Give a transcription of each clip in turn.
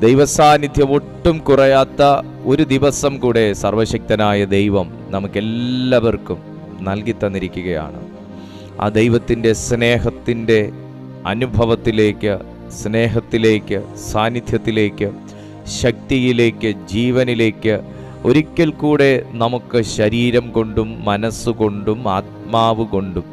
ദൈവസാന്നിധ്യം ഒട്ടും കുറയാത്ത ഒരു ദിവസം കൂടെ സർവശക്തനായ ദൈവം നമുക്കെല്ലാവർക്കും നൽകി തന്നിരിക്കുകയാണ്. ആ ദൈവത്തിന്റെ സ്നേഹത്തിന്റെ അനുഭവത്തിലേക്ക് സ്നേഹത്തിലേക്ക് സാന്നിധ്യത്തിലേക്ക് ശക്തിയിലേക്ക് ജീവനിലേക്ക് ഒരിക്കൽ കൂടെ നമുക്ക് ശരീരം കൊണ്ടും മനസ്സുകൊണ്ടും ആത്മാവ് കൊണ്ടും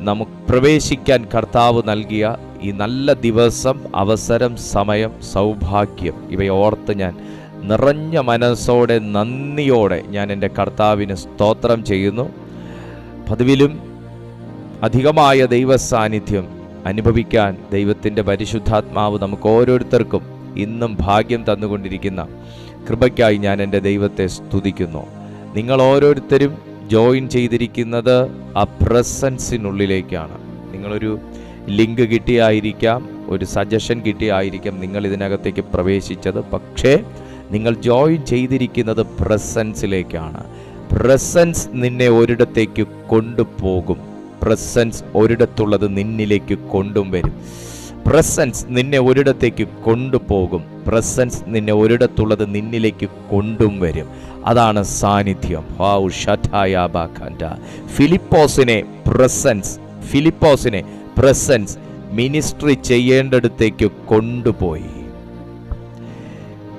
നമുക്ക് പ്രവേശിക്കാൻ കർത്താവ് നൽകിയ ഈ നല്ല ദിവസം അവസരം സമയം സൗഭാഗ്യം ഇവയോർത്ത് ഞാൻ നിറഞ്ഞ മനസ്സോടെ നന്ദിയോടെ ഞാൻ എന്റെ കർത്താവിന് സ്തോത്രം ചെയ്യുന്നു. പതിവിലും അധികമായ ദൈവ സാന്നിധ്യം അനുഭവിക്കാൻ ദൈവത്തിന്റെ പരിശുദ്ധാത്മാവ് നമുക്ക് ഓരോരുത്തർക്കും ഇന്നും ഭാഗ്യം തന്നുകൊണ്ടിരിക്കുന്ന കൃപയ്ക്കായി ഞാൻ എന്റെ ദൈവത്തെ സ്തുതിക്കുന്നു. നിങ്ങൾ ഓരോരുത്തരും ജോയിൻ ചെയ്തിരിക്കുന്നത് ആ പ്രസൻസിനുള്ളിലേക്കാണ്. നിങ്ങളൊരു ലിങ്ക് കിട്ടിയായിരിക്കാം ഒരു സജഷൻ കിട്ടിയായിരിക്കാം നിങ്ങൾ ഇതിനകത്തേക്ക് പ്രവേശിച്ചത്. പക്ഷേ നിങ്ങൾ ജോയിൻ ചെയ്തിരിക്കുന്നത് പ്രസൻസിലേക്കാണ്. പ്രസൻസ് നിന്നെ ഒരിടത്തേക്ക് കൊണ്ടുപോകും. പ്രസൻസ് ഒരിടത്തുള്ളത് നിന്നിലേക്ക് കൊണ്ടും വരും. പ്രസൻസ് നിന്നെ ഒരിടത്തേക്ക് കൊണ്ടുപോകും. പ്രസൻസ് നിന്നെ ഒരിടത്തുള്ളത് നിന്നിലേക്ക് കൊണ്ടും വരും. അതാണ് സാന്നിധ്യം. ഹൗ ഷഠായാബാഖാൻഡ ഫിലിപ്പോസിനെ പ്രസൻസ് ഫിലിപ്പോസിനെ പ്രസൻസ് മിനിസ്ട്രി ചെയ്യേണ്ടടുത്തേക്ക് കൊണ്ടുപോയി.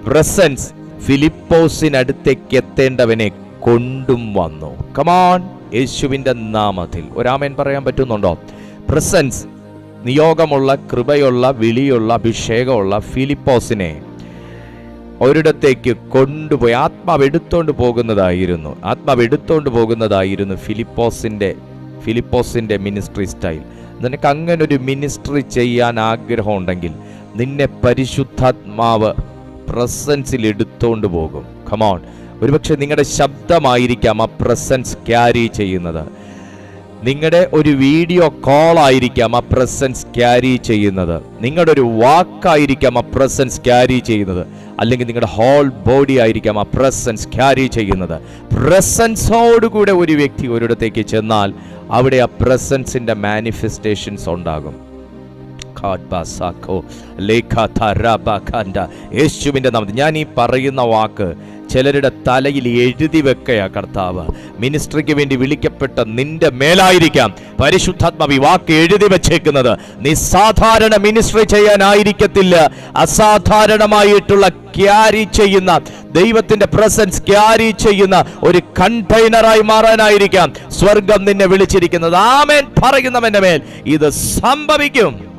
പ്രസൻസ് ഫിലിപ്പോസിനടുത്തേക്ക് എത്തേണ്ടവനെ കൊണ്ടും വന്നു. കമാൺ യേശുവിന്റെ നാമത്തിൽ. ഒരാമേൻ പറയാൻ പറ്റുന്നുണ്ടോ? പ്രസൻസ് നിയോഗമുള്ള കൃപയുള്ള വിളിയുള്ള അഭിഷേകമുള്ള ഫിലിപ്പോസിനെ ഒരിടത്തേക്ക് കൊണ്ടുപോയി. ആത്മാവ് എടുത്തോണ്ട് പോകുന്നതായിരുന്നു. ആത്മാവ് എടുത്തോണ്ട് പോകുന്നതായിരുന്നു ഫിലിപ്പോസിന്റെ ഫിലിപ്പോസിന്റെ മിനിസ്ട്രി സ്റ്റൈൽ നിനക്ക് അങ്ങനെ ഒരു മിനിസ്ട്രി ചെയ്യാൻ ആഗ്രഹമുണ്ടെങ്കിൽ നിന്നെ പരിശുദ്ധാത്മാവ് പ്രസൻസിൽ എടുത്തോണ്ട് പോകും. കമോൺ ഒരുപക്ഷെ നിങ്ങളുടെ ശബ്ദമായിരിക്കാം ആ പ്രസൻസ് ക്യാരി ചെയ്യുന്നത്. നിങ്ങളുടെ ഒരു വീഡിയോ കോൾ ആയിരിക്കാം ആ പ്രസൻസ് ക്യാരി ചെയ്യുന്നത്. നിങ്ങളുടെ ഒരു വാക്കായിരിക്കാം ആ പ്രസൻസ് ക്യാരി ചെയ്യുന്നത്. അല്ലെങ്കിൽ നിങ്ങളുടെ ഹോൾ ബോഡി ആയിരിക്കാം ആ പ്രസൻസ് ക്യാരി ചെയ്യുന്നത്. പ്രസൻസോടുകൂടെ ഒരു വ്യക്തി ഒരിടത്തേക്ക് ചെന്നാൽ അവിടെ ആ പ്രസൻസിന്റെ മാനിഫെസ്റ്റേഷൻസ് ഉണ്ടാകും. യേശുവിന്റെ നാമത്തിൽ. ഞാൻ ഈ പറയുന്ന വാക്ക് ചിലരുടെ തലയിൽ എഴുതി വെക്കയാ കർത്താവ്. മിനിസ്ട്രിക്ക് വേണ്ടി വിളിക്കപ്പെട്ട നിന്റെ മേലായിരിക്കാം പരിശുദ്ധാത്മാവി വാക്ക് എഴുതി വെച്ചേക്കുന്നത്. നീ സാധാരണ മിനിസ്ട്രി ചെയ്യാനായിരിക്കത്തില്ല. അസാധാരണമായിട്ടുള്ള ക്യാരി ചെയ്യുന്ന ദൈവത്തിന്റെ പ്രസൻസ് ക്യാരി ചെയ്യുന്ന ഒരു കണ്ടെയ്നറായി മാറാനായിരിക്കാം. സ്വർഗം നിന്നെ വിളിച്ചിരിക്കുന്നത്. ആമേൻ. പറയുന്നവന്റെ മേൽ ഇത് സംഭവിക്കും.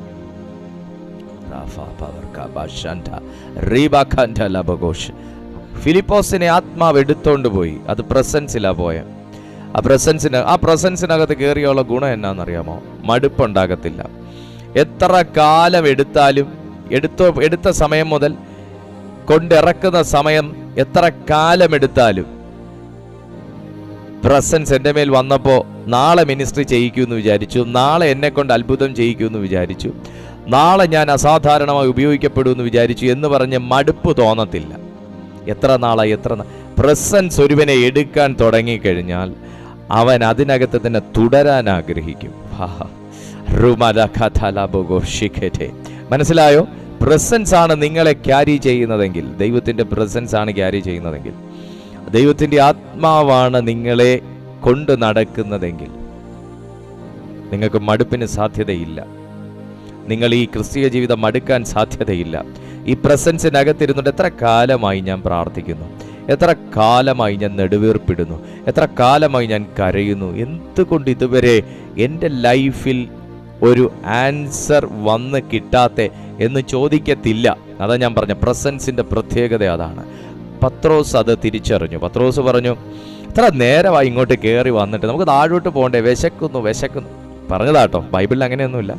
ഫിലിപ്പോസിനെ ആത്മാവ് എടുത്തോണ്ട് പോയി. അത് പ്രസൻസിലാണ് പോയ. ആ പ്രസൻസിന് ആ പ്രസൻസിനകത്ത് കയറിയുള്ള ഗുണം എന്നാണെന്നറിയാമോ മടുപ്പുണ്ടാകത്തില്ല. എത്ര കാലം എടുത്താലും എടുത്ത എടുത്ത സമയം മുതൽ കൊണ്ടിറക്കുന്ന സമയം എത്ര കാലം എടുത്താലും പ്രസൻസ് എന്റെ മേൽ വന്നപ്പോൾ നാളെ മിനിസ്ട്രി ചെയ്യിക്കുമെന്ന് വിചാരിച്ചു നാളെ എന്നെ കൊണ്ട് അത്ഭുതം ചെയ്യിക്കുമെന്ന് വിചാരിച്ചു നാളെ ഞാൻ അസാധാരണമായി ഉപയോഗിക്കപ്പെടുമെന്ന് വിചാരിച്ചു എന്ന് പറഞ്ഞ് മടുപ്പ് തോന്നത്തില്ല. എത്ര നാളായി എത്ര പ്രസൻസ് ഒരുവനെ എടുക്കാൻ തുടങ്ങിക്കഴിഞ്ഞാൽ അവൻ അതിനകത്ത് തന്നെ തുടരാൻ ആഗ്രഹിക്കും. മനസ്സിലായോ? പ്രസൻസ് ആണ് നിങ്ങളെ ക്യാരി ചെയ്യുന്നതെങ്കിൽ ദൈവത്തിന്റെ പ്രസൻസ് ആണ് ക്യാരി ചെയ്യുന്നതെങ്കിൽ ദൈവത്തിന്റെ ആത്മാവാണ് നിങ്ങളെ കൊണ്ട് നടക്കുന്നതെങ്കിൽ നിങ്ങൾക്ക് മടുപ്പിന് സാധ്യതയില്ല. നിങ്ങൾ ഈ ക്രിസ്തീയ ജീവിതം മടുക്കാൻ സാധ്യതയില്ല. ഈ പ്രസൻസിനകത്തിരുന്നിട്ട് എത്ര കാലമായി ഞാൻ പ്രാർത്ഥിക്കുന്നു. എത്ര കാലമായി ഞാൻ നെടുവീർപ്പിടുന്നു. എത്ര കാലമായി ഞാൻ കരയുന്നു. എന്തുകൊണ്ട് ഇതുവരെ എന്റെ ലൈഫിൽ ഒരു ആൻസർ വന്ന് കിട്ടാത്ത എന്ന് ചോദിക്കത്തില്ല. അതാ ഞാൻ പറഞ്ഞ പ്രസൻസിന്റെ പ്രത്യേകത അതാണ്. പത്രോസ് അത് തിരിച്ചറിഞ്ഞു. പത്രോസ് പറഞ്ഞു ഇത്ര നേരമായി ഇങ്ങോട്ട് കയറി വന്നിട്ട് നമുക്ക് താഴോട്ട് പോകണ്ടേ? വിശക്കുന്നു വിശക്കുന്നു. പറഞ്ഞതാട്ടോ ബൈബിളിൽ അങ്ങനെയൊന്നുമില്ല.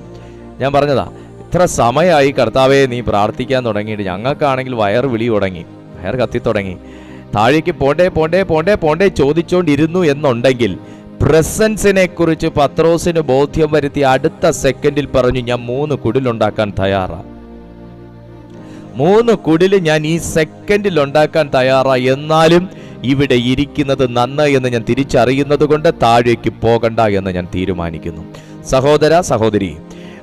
ഞാൻ പറഞ്ഞതാ ഇത്ര സമയമായി കർത്താവെ നീ പ്രാർത്ഥിക്കാൻ തുടങ്ങിയിട്ട്? ഞങ്ങൾക്കാണെങ്കിൽ വയർ വിളി തുടങ്ങി വയർ കത്തി തുടങ്ങി. താഴേക്ക് പോണ്ടേ പോണ്ടേ പോണ്ടേ പോണ്ടേ ചോദിച്ചുകൊണ്ടിരുന്നു എന്നുണ്ടെങ്കിൽ പ്രസൻസിനെ കുറിച്ച് പത്രോസിന് ബോധ്യം വരുത്തി അടുത്ത സെക്കൻഡിൽ പറഞ്ഞു ഞാൻ മൂന്ന് കുടിലുണ്ടാക്കാൻ തയ്യാറാ. മൂന്ന് കുടിൽ ഞാൻ ഈ സെക്കൻഡിൽ ഉണ്ടാക്കാൻ തയ്യാറാ. എന്നാലും ഇവിടെ ഇരിക്കുന്നത് നന്ന് എന്ന് ഞാൻ തിരിച്ചറിയുന്നത് കൊണ്ട് താഴേക്ക് പോകണ്ട എന്ന് ഞാൻ തീരുമാനിക്കുന്നു. സഹോദര സഹോദരി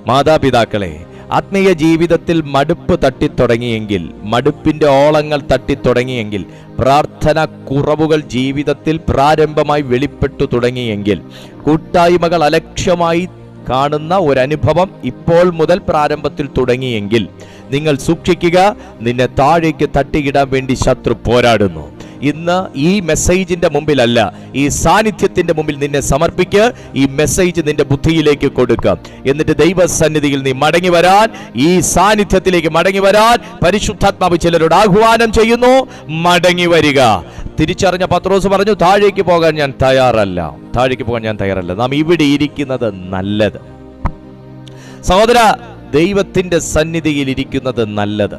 മാതാപിതാക്കളെ ആത്മീയ ജീവിതത്തിൽ മടുപ്പ് തട്ടിത്തുടങ്ങിയെങ്കിൽ മടുപ്പിന്റെ ഓളങ്ങൾ തട്ടിത്തുടങ്ങിയെങ്കിൽ പ്രാർത്ഥന കുറവുകൾ ജീവിതത്തിൽ പ്രാരംഭമായി വെളിപ്പെട്ടു തുടങ്ങിയെങ്കിൽ കൂട്ടായ്മകൾ അലക്ഷ്യമായി കാണുന്ന ഒരനുഭവം ഇപ്പോൾ മുതൽ പ്രാരംഭത്തിൽ തുടങ്ങിയെങ്കിൽ നിങ്ങൾ സൂക്ഷിക്കുക നിന്നെ താഴേക്ക് തട്ടിയിടാൻ വേണ്ടി ശത്രു പോരാടുന്നു. ഇന്ന് ഈ മെസ്സേജിന്റെ മുമ്പിലല്ല ഈ സാന്നിധ്യത്തിന്റെ മുമ്പിൽ നിന്നെ സമർപ്പിക്കുക ഈ മെസ്സേജ് നിന്റെ ബുദ്ധിയിലേക്ക് കൊടുക്കുക എന്നിട്ട് ദൈവസന്നിധിയിൽ നീ മടങ്ങി വരാൻ ഈ സാന്നിധ്യത്തിലേക്ക് മടങ്ങി വരാൻ പരിശുദ്ധാത്മാവ് ചിലരോട് ആഹ്വാനം ചെയ്യുന്നു മടങ്ങി വരിക. തിരിച്ചറിഞ്ഞ പത്രോസ് പറഞ്ഞു താഴേക്ക് പോകാൻ ഞാൻ തയ്യാറല്ല. താഴേക്ക് പോകാൻ ഞാൻ തയ്യാറല്ല. നാം ഇവിടെ ഇരിക്കുന്നത് നല്ലത്. സഹോദര ദൈവത്തിന്റെ സന്നിധിയിൽ ഇരിക്കുന്നത് നല്ലത്.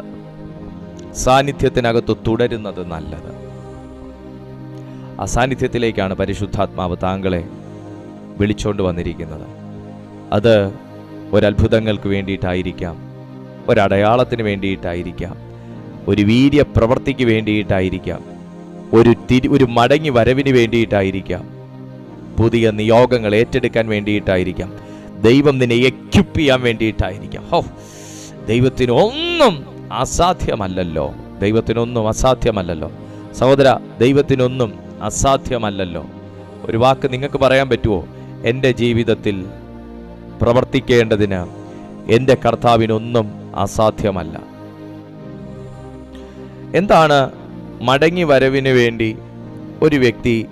സാന്നിധ്യത്തിനകത്ത് തുടരുന്നത് നല്ലത്. ആ സാന്നിധ്യത്തിലേക്കാണ് പരിശുദ്ധാത്മാവ് താങ്കളെ വിളിച്ചോണ്ട് വന്നിരിക്കുന്നത്. അത് ഒരത്ഭുതങ്ങൾക്ക് വേണ്ടിയിട്ടായിരിക്കാം ഒരടയാളത്തിന് വേണ്ടിയിട്ടായിരിക്കാം ഒരു വീര്യ പ്രവൃത്തിക്ക് വേണ്ടിയിട്ടായിരിക്കാം ഒരു തിരി ഒരു മടങ്ങി വരവിന് വേണ്ടിയിട്ടായിരിക്കാം പുതിയ നിയോഗങ്ങൾ ഏറ്റെടുക്കാൻ വേണ്ടിയിട്ടായിരിക്കാം ദൈവം നിന്നെ എക്യുപ്പ് ചെയ്യാൻ വേണ്ടിയിട്ടായിരിക്കാം. ഹോ ദൈവത്തിന് ഒന്നും അസാധ്യമല്ലല്ലോ. ദൈവത്തിനൊന്നും അസാധ്യമല്ലല്ലോ. സഹോദര ദൈവത്തിനൊന്നും അസാധ്യമല്ലല്ലോ. ഒരു വാക്ക് നിങ്ങൾക്ക് പറയാൻ പറ്റുമോ എന്റെ ജീവിതത്തിൽ പ്രവർത്തിക്കേണ്ടതിന് എന്റെ കർത്താവിനൊന്നും അസാധ്യമല്ല. എന്താണ് മടങ്ങി വരവിന് വേണ്ടി ഒരു വ്യക്തി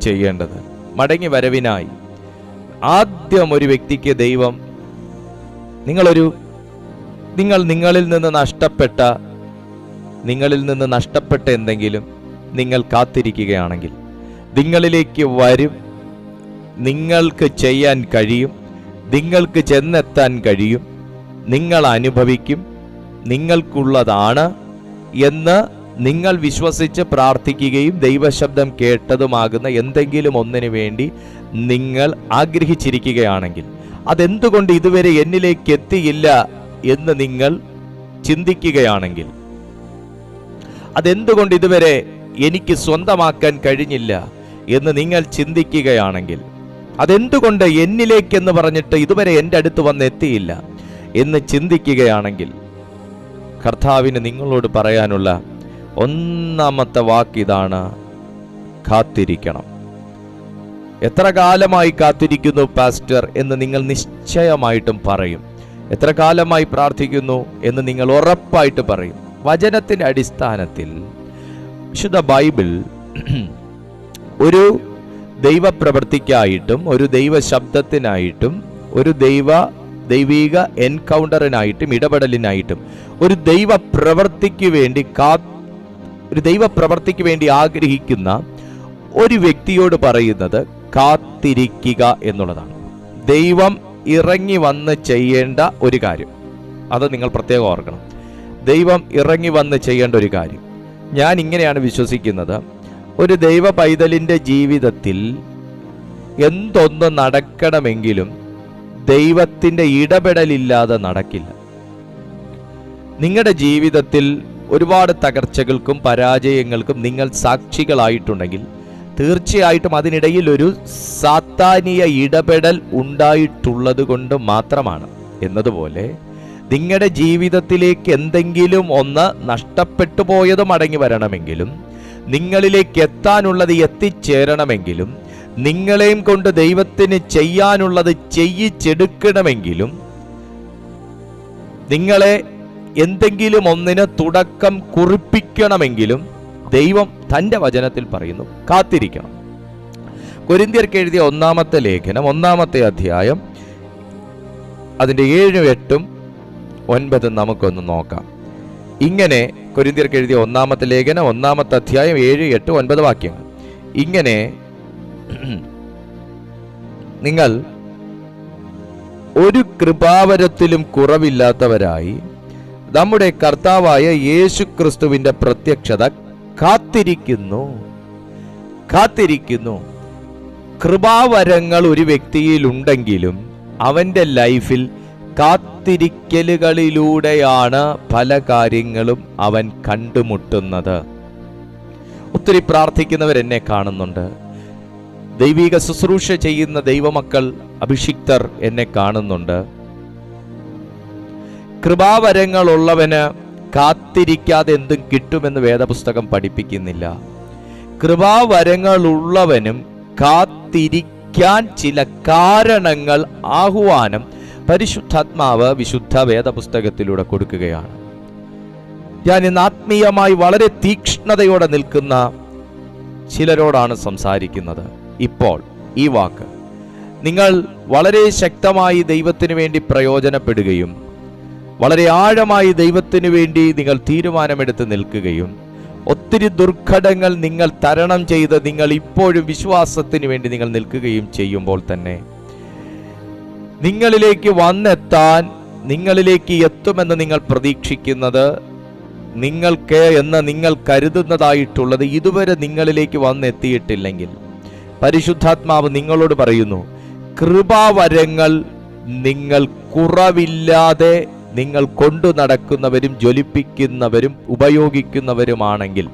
ചെയ്യേണ്ടത്? മടങ്ങി വരവിനായി. ആദ്യം ഒരു വ്യക്തിക്ക് ദൈവം നിങ്ങളൊരു നിങ്ങൾ നിങ്ങളിൽ നിന്ന് നഷ്ടപ്പെട്ട നിങ്ങളിൽ നിന്ന് നഷ്ടപ്പെട്ട എന്തെങ്കിലും നിങ്ങൾ കാത്തിരിക്കുകയാണെങ്കിൽ നിങ്ങളിലേക്ക് വരും. നിങ്ങൾക്ക് ചെയ്യാൻ കഴിയും. നിങ്ങൾക്ക് ചെന്നെത്താൻ കഴിയും. നിങ്ങൾ അനുഭവിക്കും. നിങ്ങൾക്കുള്ളതാണ് എന്ന് നിങ്ങൾ വിശ്വസിച്ച് പ്രാർത്ഥിക്കുകയും ദൈവശബ്ദം കേട്ടതുമാകുന്ന എന്തെങ്കിലും ഒന്നിനു വേണ്ടി നിങ്ങൾ ആഗ്രഹിച്ചിരിക്കുകയാണെങ്കിൽ അതെന്തുകൊണ്ട് ഇതുവരെ എന്നിലേക്ക് എത്തിയില്ല എന്ന് നിങ്ങൾ ചിന്തിക്കുകയാണെങ്കിൽ അതെന്തുകൊണ്ട് ഇതുവരെ എനിക്ക് സ്വന്തമാക്കാൻ കഴിഞ്ഞില്ല എന്ന് നിങ്ങൾ ചിന്തിക്കുകയാണെങ്കിൽ അതെന്തുകൊണ്ട് എന്നിലേക്കെന്ന് പറഞ്ഞിട്ട് ഇതുവരെ എന്റെ അടുത്ത് വന്ന് എത്തിയില്ല എന്ന് ചിന്തിക്കുകയാണെങ്കിൽ കർത്താവിന് നിങ്ങളോട് പറയാനുള്ള ഒന്നാമത്തെ വാക്ക് ഇതാണ് കാത്തിരിക്കണം. എത്ര കാലമായി കാത്തിരിക്കുന്നു പാസ്റ്റർ എന്ന് നിങ്ങൾ നിശ്ചയമായിട്ടും പറയും. എത്ര കാലമായി പ്രാർത്ഥിക്കുന്നു എന്ന് നിങ്ങൾ ഉറപ്പായിട്ട് പറയും. വചനത്തിന്റെ അടിസ്ഥാനത്തിൽ വിശുദ്ധ ബൈബിൾ ഒരു ദൈവപ്രവൃത്തിക്കായിട്ടും ഒരു ദൈവ ശബ്ദത്തിനായിട്ടും ഒരു ദൈവ ദൈവീക എൻകൗണ്ടറിനായിട്ടും ഇടപെടലിനായിട്ടും ഒരു ദൈവ പ്രവൃത്തിക്ക് വേണ്ടി കാ ഒരു ദൈവ പ്രവൃത്തിക്ക് വേണ്ടി ആഗ്രഹിക്കുന്ന ഒരു വ്യക്തിയോട് പറയുന്നത് കാത്തിരിക്കുക എന്നുള്ളതാണ്. ദൈവം ഇറങ്ങി വന്ന് ചെയ്യേണ്ട ഒരു കാര്യം. അത് നിങ്ങൾ പ്രത്യേകം ഓർക്കണം. ദൈവം ഇറങ്ങി വന്ന് ചെയ്യേണ്ട ഒരു കാര്യം. ഞാൻ ഇങ്ങനെയാണ് വിശ്വസിക്കുന്നത്. ഒരു ദൈവ പൈതലിന്റെ ജീവിതത്തിൽ എന്തൊന്ന് നടക്കണമെങ്കിലും ദൈവത്തിന്റെ ഇടപെടലില്ലാതെ നടക്കില്ല. നിങ്ങളുടെ ജീവിതത്തിൽ ഒരുപാട് തകർച്ചകൾക്കും പരാജയങ്ങൾക്കും നിങ്ങൾ സാക്ഷികളായിട്ടുണ്ടെങ്കിൽ തീർച്ചയായിട്ടും അതിനിടയിൽ ഒരു സാത്താനീയ ഇടപെടൽ ഉണ്ടായിട്ടുള്ളത് കൊണ്ട് മാത്രമാണ് എന്നതുപോലെ നിങ്ങളുടെ ജീവിതത്തിലേക്ക് എന്തെങ്കിലും ഒന്ന് നഷ്ടപ്പെട്ടു പോയത് മടങ്ങി വരണമെങ്കിലും നിങ്ങളിലേക്ക് എത്താനുള്ളത് എത്തിച്ചേരണമെങ്കിലും നിങ്ങളെയും കൊണ്ട് ദൈവത്തിന് ചെയ്യാനുള്ളത് ചെയ്യിച്ചെടുക്കണമെങ്കിലും നിങ്ങളെ എന്തെങ്കിലും ഒന്നിന് തുടക്കം കുറിപ്പിക്കണമെങ്കിലും ദൈവം തന്റെ വചനത്തിൽ പറയുന്നു. കാത്തിരിക്കണം. കൊരിന്തിയർക്ക് എഴുതിയ ഒന്നാമത്തെ ലേഖനം ഒന്നാമത്തെ അധ്യായം അതിന്റെ ഏഴും എട്ടും ഒൻപതും നമുക്കൊന്ന് നോക്കാം. ഇങ്ങനെ കൊരിന്തിയർക്ക് എഴുതിയ ഒന്നാമത്തെ ലേഖനം ഒന്നാമത്തെ അധ്യായം ഏഴ് എട്ട് ഒൻപത് വാക്യങ്ങൾ. ഇങ്ങനെ നിങ്ങൾ ഒരു കൃപാവരത്തിലും കുറവില്ലാത്തവരായി നമ്മുടെ കർത്താവായ യേശു ക്രിസ്തുവിന്റെ പ്രത്യക്ഷത കാത്തിരിക്കുന്നു. കാത്തിരിക്കുന്നു. കൃപാവരങ്ങൾ ഒരു വ്യക്തിയിൽ ഉണ്ടെങ്കിലും അവന്റെ ലൈഫിൽ കാത്തിരിക്കലുകളിലൂടെയാണ് പല കാര്യങ്ങളും അവൻ കണ്ടുമുട്ടുന്നത്. ഒത്തിരി പ്രാർത്ഥിക്കുന്നവർ എന്നെ കാണുന്നുണ്ട്. ദൈവിക ശുശ്രൂഷ ചെയ്യുന്ന ദൈവമക്കൾ അഭിഷിക്തർ എന്നെ കാണുന്നുണ്ട്. കൃപാവരങ്ങളുള്ളവന് കാത്തിരിക്കാതെ എന്തും കിട്ടുമെന്ന് വേദപുസ്തകം പഠിപ്പിക്കുന്നില്ല. കൃപാവരങ്ങളുള്ളവനും കാത്തിരിക്കാൻ ചില കാരണങ്ങൾ ആഹ്വാനം പരിശുദ്ധാത്മാവ് വിശുദ്ധ വേദപുസ്തകത്തിലൂടെ കൊടുക്കുകയാണ്. ഞാൻ ഇന്ന് ആത്മീയമായി വളരെ തീക്ഷ്ണതയോടെ നിൽക്കുന്ന ചിലരോടാണ് സംസാരിക്കുന്നത്. ഇപ്പോൾ ഈ വാക്ക്. നിങ്ങൾ വളരെ ശക്തമായി ദൈവത്തിന് വേണ്ടി പ്രയോജനപ്പെടുകയും വളരെ ആഴമായി ദൈവത്തിന് വേണ്ടി നിങ്ങൾ തീരുമാനമെടുത്ത് നിൽക്കുകയും ഒത്തിരി ദുർഘടങ്ങൾ നിങ്ങൾ തരണം ചെയ്ത് നിങ്ങൾ ഇപ്പോഴും വിശ്വാസത്തിന് വേണ്ടി നിങ്ങൾ നിൽക്കുകയും ചെയ്യുമ്പോൾ തന്നെ നിങ്ങളിലേക്ക് വന്നെത്താൻ നിങ്ങളിലേക്ക് എത്തുമെന്ന് നിങ്ങൾ പ്രതീക്ഷിക്കുന്നത് നിങ്ങൾക്ക് എന്ന് നിങ്ങൾ കരുതുന്നതായിട്ടുള്ളത് ഇതുവരെ നിങ്ങളിലേക്ക് വന്നെത്തിയിട്ടില്ലെങ്കിൽ. പരിശുദ്ധാത്മാവ് നിങ്ങളോട് പറയുന്നു കൃപാവരങ്ങൾ നിങ്ങൾ കുറവില്ലാതെ നിങ്ങൾ കൊണ്ടു നടക്കുന്നവരും ജ്വലിപ്പിക്കുന്നവരും ഉപയോഗിക്കുന്നവരുമാണെങ്കിൽ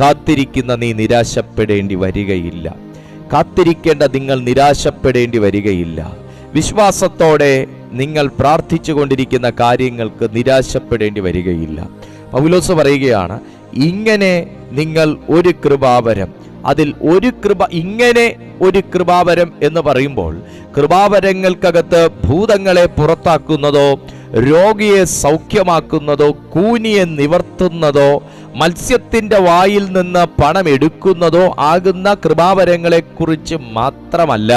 കാത്തിരിക്കുന്ന നീ നിരാശപ്പെടേണ്ടി വരികയില്ല. കാത്തിരിക്കേണ്ട നിങ്ങൾ നിരാശപ്പെടേണ്ടി വരികയില്ല. വിശ്വാസത്തോടെ നിങ്ങൾ പ്രാർത്ഥിച്ചു കൊണ്ടിരിക്കുന്ന കാര്യങ്ങൾക്ക് നിരാശപ്പെടേണ്ടി വരികയില്ല. പൗലോസ് പറയുകയാണ് ഇങ്ങനെ നിങ്ങൾ ഒരു കൃപാവരം അതിൽ ഒരു കൃപ ഇങ്ങനെ ഒരു കൃപാവരം എന്ന് പറയുമ്പോൾ കൃപാവരങ്ങൾക്കകത്ത് ഭൂതങ്ങളെ പുറത്താക്കുന്നതോ രോഗിയെ സൗഖ്യമാക്കുന്നതോ കൂനിയെ നിവർത്തുന്നതോ മത്സ്യത്തിന്റെ വായിൽ നിന്ന് പണം എടുക്കുന്നതോ ആകുന്ന കൃപാവരങ്ങളെക്കുറിച്ച് മാത്രമല്ല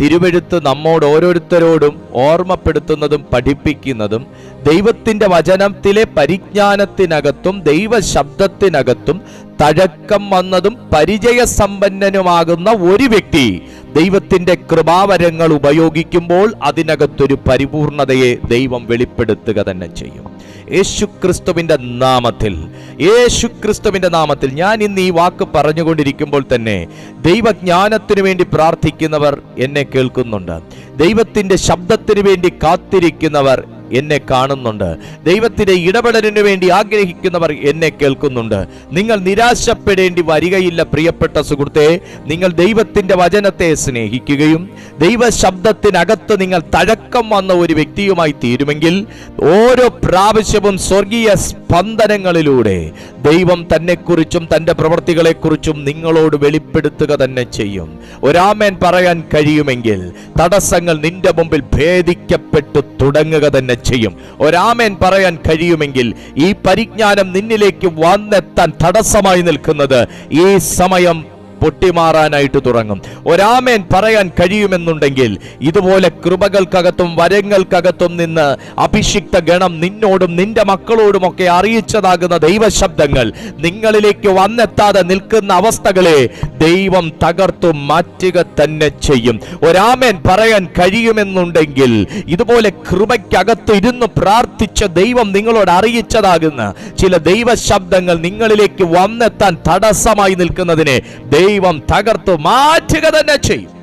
തിരുവെഴുത്ത് നമ്മോട് ഓരോരുത്തരോടും ഓർമ്മപ്പെടുത്തുന്നതും പഠിപ്പിക്കുന്നതും ദൈവത്തിന്റെ വചനത്തിലെ പരിജ്ഞാനത്തിനകത്തും ദൈവശബ്ദത്തിനകത്തും തഴക്കം വന്നതും പരിചയസമ്പന്നനുമാകുന്ന ഒരു വ്യക്തി ദൈവത്തിന്റെ കൃപാവരങ്ങൾ ഉപയോഗിക്കുമ്പോൾ അതിനകത്തൊരു പരിപൂർണതയെ ദൈവം വെളിപ്പെടുത്തുക തന്നെ ചെയ്യും. യേശുക്രിസ്തുവിന്റെ നാമത്തിൽ യേശുക്രിസ്തുവിന്റെ നാമത്തിൽ ഞാൻ ഇന്ന് ഈ വാക്ക് പറഞ്ഞുകൊണ്ടിരിക്കുമ്പോൾ തന്നെ ദൈവജ്ഞാനത്തിനു വേണ്ടി പ്രാർത്ഥിക്കുന്നവർ എന്നെ കേൾക്കുന്നുണ്ട്. ദൈവത്തിന്റെ ശബ്ദത്തിനു വേണ്ടി കാത്തിരിക്കുന്നവർ എന്നെ കാണുന്നുണ്ട്. ദൈവത്തിന്റെ ഇടപെടലിനു വേണ്ടി ആഗ്രഹിക്കുന്നവർ എന്നെ കേൾക്കുന്നുണ്ട്. നിങ്ങൾ നിരാശപ്പെടേണ്ടി വരികയില്ല പ്രിയപ്പെട്ട സുഹൃത്തെ. നിങ്ങൾ ദൈവത്തിന്റെ വചനത്തെ സ്നേഹിക്കുകയും ദൈവ ശബ്ദത്തിനകത്ത് നിങ്ങൾ തഴക്കം വന്ന ഒരു വ്യക്തിയുമായി തീരുമെങ്കിൽ ഓരോ പ്രാവശ്യവും സ്വർഗീയ സ്പന്ദനങ്ങളിലൂടെ ദൈവം തന്നെക്കുറിച്ചും തന്റെ പ്രവൃത്തികളെക്കുറിച്ചും നിങ്ങളോട് വെളിപ്പെടുത്തുക തന്നെ ചെയ്യും. ഒരാമേൻ പറയാൻ കഴിയുമെങ്കിൽ തടസ്സങ്ങൾ നിന്റെ മുമ്പിൽ ഭേദിക്കപ്പെട്ടു തുടങ്ങുക തന്നെ ചെയ്യും. ഒരാമേൻ പറയാൻ കഴിയുമെങ്കിൽ ഈ പരിജ്ഞാനം നിന്നിലേക്ക് വന്നെത്താൻ തടസ്സമായി നിൽക്കുന്നത് ഈ സമയം പൊട്ടിമാറാനായിട്ട് തുടങ്ങും. ഒരാമേൻ പറയാൻ കഴിയുമെന്നുണ്ടെങ്കിൽ ഇതുപോലെ കൃപകൾക്കകത്തും വരങ്ങൾക്കകത്തും നിന്ന് അഭിഷിക്ത ഗണം നിന്നോടും നിന്റെ മക്കളോടുമൊക്കെ അറിയിച്ചതാകുന്ന ദൈവശബ്ദങ്ങൾ നിങ്ങളിലേക്ക് വന്നെത്താതെ നിൽക്കുന്ന അവസ്ഥകളെ ദൈവം തകർത്തു മാറ്റുക തന്നെ ചെയ്യും. ഒരാമേൻ പറയാൻ കഴിയുമെന്നുണ്ടെങ്കിൽ ഇതുപോലെ കൃപയ്ക്കകത്ത് ഇരുന്ന് പ്രാർത്ഥിച്ച ദൈവം നിങ്ങളോട് അറിയിച്ചതാകുന്ന ചില ദൈവശബ്ദങ്ങൾ നിങ്ങളിലേക്ക് വന്നെത്താൻ തടസ്സമായി നിൽക്കുന്നതിനെ ദൈവം തകർത്തു മാറ്റുക തന്നെ ചെയ്യും.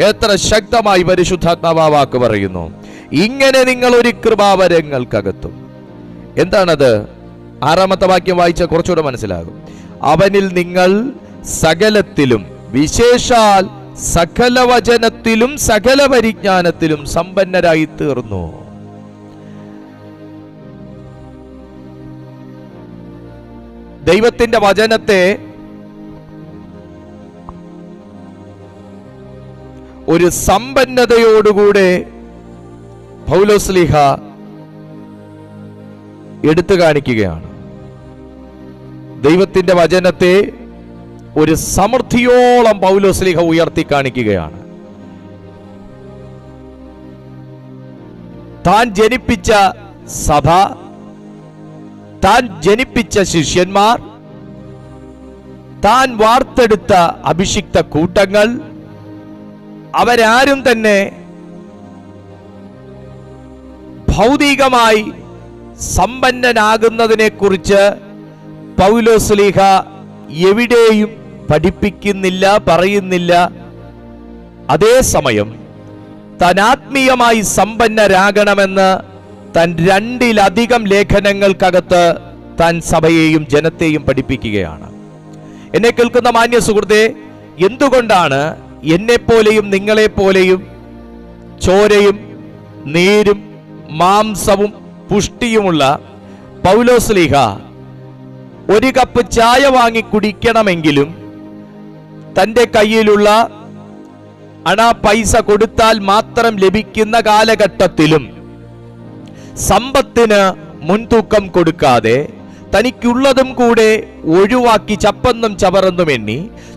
എത്ര ശക്തമായി പരിശുദ്ധാത്മാവാക്ക് പറയുന്നു ഇങ്ങനെ നിങ്ങൾ ഒരു കൃപാവരങ്ങൾക്കകത്തും. എന്താണത്? ആറാമത്തെ വാക്യം വായിച്ച കുറച്ചുകൂടെ മനസ്സിലാകും. അവനിൽ നിങ്ങൾ സകലത്തിലും വിശേഷാൽ സകല വചനത്തിലും സകല പരിജ്ഞാനത്തിലും സമ്പന്നരായി തീർന്നു ദൈവത്തിന്റെ വചനത്തെ ഒരു സമ്പന്നതയോടുകൂടെ പൗലോസ്ലിഹ എടുത്തു കാണിക്കുകയാണ്. ദൈവത്തിന്റെ വചനത്തെ ഒരു സമൃദ്ധിയോളം പൗലോസ്ലിഹ ഉയർത്തി കാണിക്കുകയാണ്. താൻ ജനിപ്പിച്ച സഭ താൻ ജനിപ്പിച്ച ശിഷ്യന്മാർ താൻ വാർത്തെടുത്ത അഭിഷിക്ത കൂട്ടങ്ങൾ അവരാരും തന്നെ ഭൗതികമായി സമ്പന്നനാകുന്നതിനെ കുറിച്ച് പൗലോസ്ലീഹ എവിടെയും പഠിപ്പിക്കുന്നില്ല പറയുന്നില്ല. അതേസമയം താൻ ആത്മീയമായി സമ്പന്നരാകണമെന്ന് താൻ രണ്ടിലധികം ലേഖനങ്ങൾക്കകത്ത് തൻ സഭയെയും ജനത്തെയും പഠിപ്പിക്കുകയാണ്. എന്നെ കേൾക്കുന്ന മാന്യ സുഹൃത്തെ എന്തുകൊണ്ടാണ് എന്നെപ്പോലെയും നിങ്ങളെപ്പോലെയും ചോരയും നീരും മാംസവും പുഷ്ടിയുമുള്ള പൗലോസ്ലിഹ ഒരു കപ്പ് ചായ വാങ്ങി കുടിക്കണമെങ്കിലും തന്റെ കയ്യിലുള്ള അണ പൈസ കൊടുത്താൽ മാത്രം ലഭിക്കുന്ന കാലഘട്ടത്തിലും സമ്പത്തിന് മുൻതൂക്കം കൊടുക്കാതെ തനിക്കുള്ളതും കൂടെ ഒഴിവാക്കി ചപ്പന്നും ചവറന്നും എണ്ണി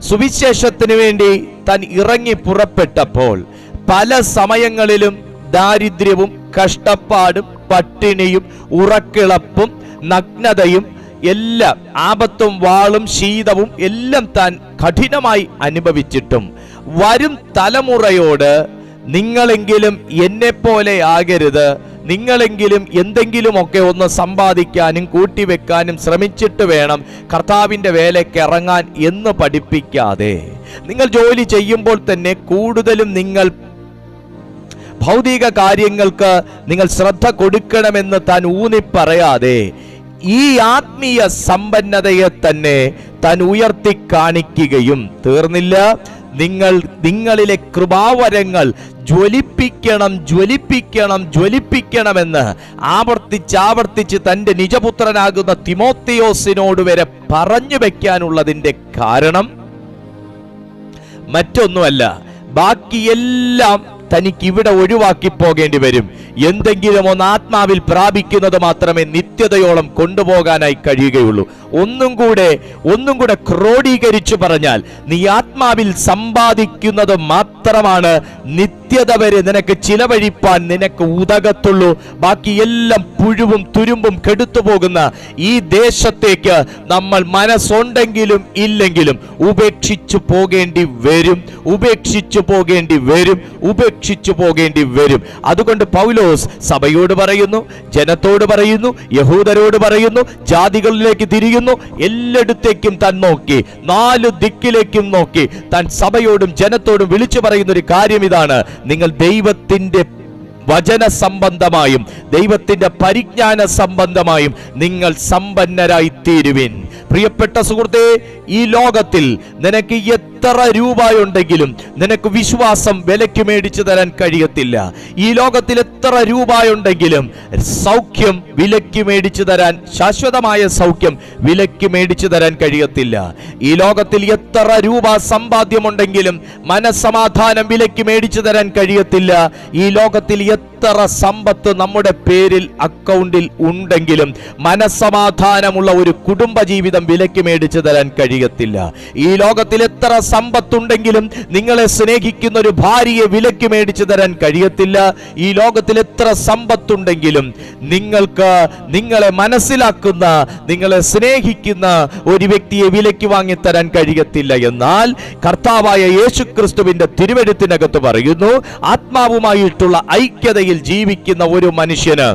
സുവിശേഷത്തിനു വേണ്ടി താൻ ഇറങ്ങി പുറപ്പെട്ടപ്പോൾ പല സമയങ്ങളിലും ദാരിദ്ര്യവും കഷ്ടപ്പാടും പട്ടിണിയും ഉറക്കിളപ്പും നഗ്നതയും എല്ലാം ആപത്തും വാളും ശീതവും എല്ലാം താൻ കഠിനമായി അനുഭവിച്ചിട്ടും വരും തലമുറയോട് നിങ്ങളെങ്കിലും എന്നെപ്പോലെ ആകരുത്. നിങ്ങളെങ്കിലും എന്തെങ്കിലുമൊക്കെ ഒന്ന് സമ്പാദിക്കാനും കൂട്ടിവെക്കാനും ശ്രമിച്ചിട്ട് വേണം കർത്താവിന്റെ വേലയ്ക്ക് ഇറങ്ങാൻ എന്ന് പഠിപ്പിക്കാതെ. നിങ്ങൾ ജോലി ചെയ്യുമ്പോൾ തന്നെ കൂടുതലും നിങ്ങൾ ഭൗതിക കാര്യങ്ങൾക്ക് നിങ്ങൾ ശ്രദ്ധ കൊടുക്കണമെന്ന് താൻ ഊന്നി പറയാതെ ഈ ആത്മീയ സമ്പന്നതയെ തന്നെ താൻ ഉയർത്തി കാണിക്കുകയും തീർന്നില്ല. നിങ്ങൾ നിങ്ങളിലെ കൃപാവരങ്ങൾ ജ്വലിപ്പിക്കണം ജ്വലിപ്പിക്കണം ജ്വലിപ്പിക്കണമെന്ന് ആവർത്തിച്ച് ആവർത്തിച്ച് തന്റെ നിജപുത്രനാകുന്ന തിമോത്തിയോസിനോട് വരെ പറഞ്ഞു വെക്കാനുള്ളതിന്റെ കാരണം മറ്റൊന്നുമല്ല. ബാക്കിയെല്ലാം തനിക്ക് ഇവിടെ ഒഴിവാക്കി പോകേണ്ടി വരും. എന്തെങ്കിലും ഒന്ന് ആത്മാവിൽ പ്രാപിക്കുന്നത് മാത്രമേ നിത്യതയോളം കൊണ്ടുപോകാനായി കഴിയുകയുള്ളൂ. ഒന്നും കൂടെ ഒന്നും കൂടെ ക്രോഡീകരിച്ചു പറഞ്ഞാൽ നീ ആത്മാവിൽ സമ്പാദിക്കുന്നത് മാത്രമാണ്. നിത്യത വരെ നിനക്ക് ചിലവഴിപ്പാൻ നിനക്ക് ഉതകത്തുള്ളൂ. ബാക്കി എല്ലാം പുഴുവും തുരുമ്പും കെടുത്തു പോകുന്ന ഈ ദേശത്തേക്ക് നമ്മൾ മനസ്സുണ്ടെങ്കിലും ഇല്ലെങ്കിലും ഉപേക്ഷിച്ചു പോകേണ്ടി വരും. ഉപേക്ഷിച്ചു പോകേണ്ടി വരും. ഉപേക്ഷിച്ചു പോകേണ്ടി വരും. അതുകൊണ്ട് പൗലോസ് സഭയോട് പറയുന്നു ജനത്തോട് പറയുന്നു യഹൂദരോട് പറയുന്നു ജാതികളിലേക്ക് തിരിയുന്നു എല്ലായിടത്തേക്കും താൻ നോക്കി നാല് ദിക്കിലേക്കും നോക്കി. താൻ സഭയോടും ജനത്തോടും വിളിച്ചു പറയുന്ന ഒരു കാര്യം ഇതാണ്. നിങ്ങൾ ദൈവത്തിന്റെ വചന സംബന്ധമായും ദൈവത്തിന്റെ പരിജ്ഞാന സംബന്ധമായും നിങ്ങൾ സമ്പന്നരായി തീരുവിൻ പ്രിയപ്പെട്ട സുഹൃത്തെ ഈ ലോകത്തിൽ നിനക്ക് എത്ര രൂപയുണ്ടെങ്കിലും നിനക്ക് വിശ്വാസം വിലയ്ക്ക് മേടിച്ചു തരാൻ കഴിയത്തില്ല. ഈ ലോകത്തിൽ എത്ര രൂപയുണ്ടെങ്കിലും സൗഖ്യം വിലയ്ക്ക് മേടിച്ചു തരാൻ ശാശ്വതമായ സൗഖ്യം വിലയ്ക്ക് മേടിച്ചു തരാൻ കഴിയത്തില്ല. ഈ ലോകത്തിൽ എത്ര രൂപ സമ്പാദ്യമുണ്ടെങ്കിലും മനസ്സമാധാനം വിലയ്ക്ക് മേടിച്ചു തരാൻ കഴിയത്തില്ല. ഈ ലോകത്തിൽ എത്ര സമ്പത്ത് നമ്മുടെ പേരിൽ അക്കൗണ്ടിൽ ഉണ്ടെങ്കിലും മനസ്സമാധാനമുള്ള ഒരു കുടുംബ ജീവിതം വിലയ്ക്ക് മേടിച്ചു തരാൻ കഴിയത്തില്ല. ഈ ലോകത്തിൽ എത്ര സമ്പത്തുണ്ടെങ്കിലും നിങ്ങളെ സ്നേഹിക്കുന്ന ഒരു ഭാര്യയെ വിലയ്ക്ക് മേടിച്ചു തരാൻ കഴിയത്തില്ല. ഈ ലോകത്തിൽ എത്ര സമ്പത്തുണ്ടെങ്കിലും നിങ്ങൾക്ക് നിങ്ങളെ മനസ്സിലാക്കുന്ന നിങ്ങളെ സ്നേഹിക്കുന്ന ഒരു വ്യക്തിയെ വിലയ്ക്ക് വാങ്ങി തരാൻ കഴിയത്തില്ല. എന്നാൽ കർത്താവായ യേശു ക്രിസ്തുവിന്റെ തിരുവഴുത്തിനകത്ത് പറയുന്നു ആത്മാവുമായിട്ടുള്ള ഐക്യതയിൽ ജീവിക്കുന്ന ഒരു മനുഷ്യന്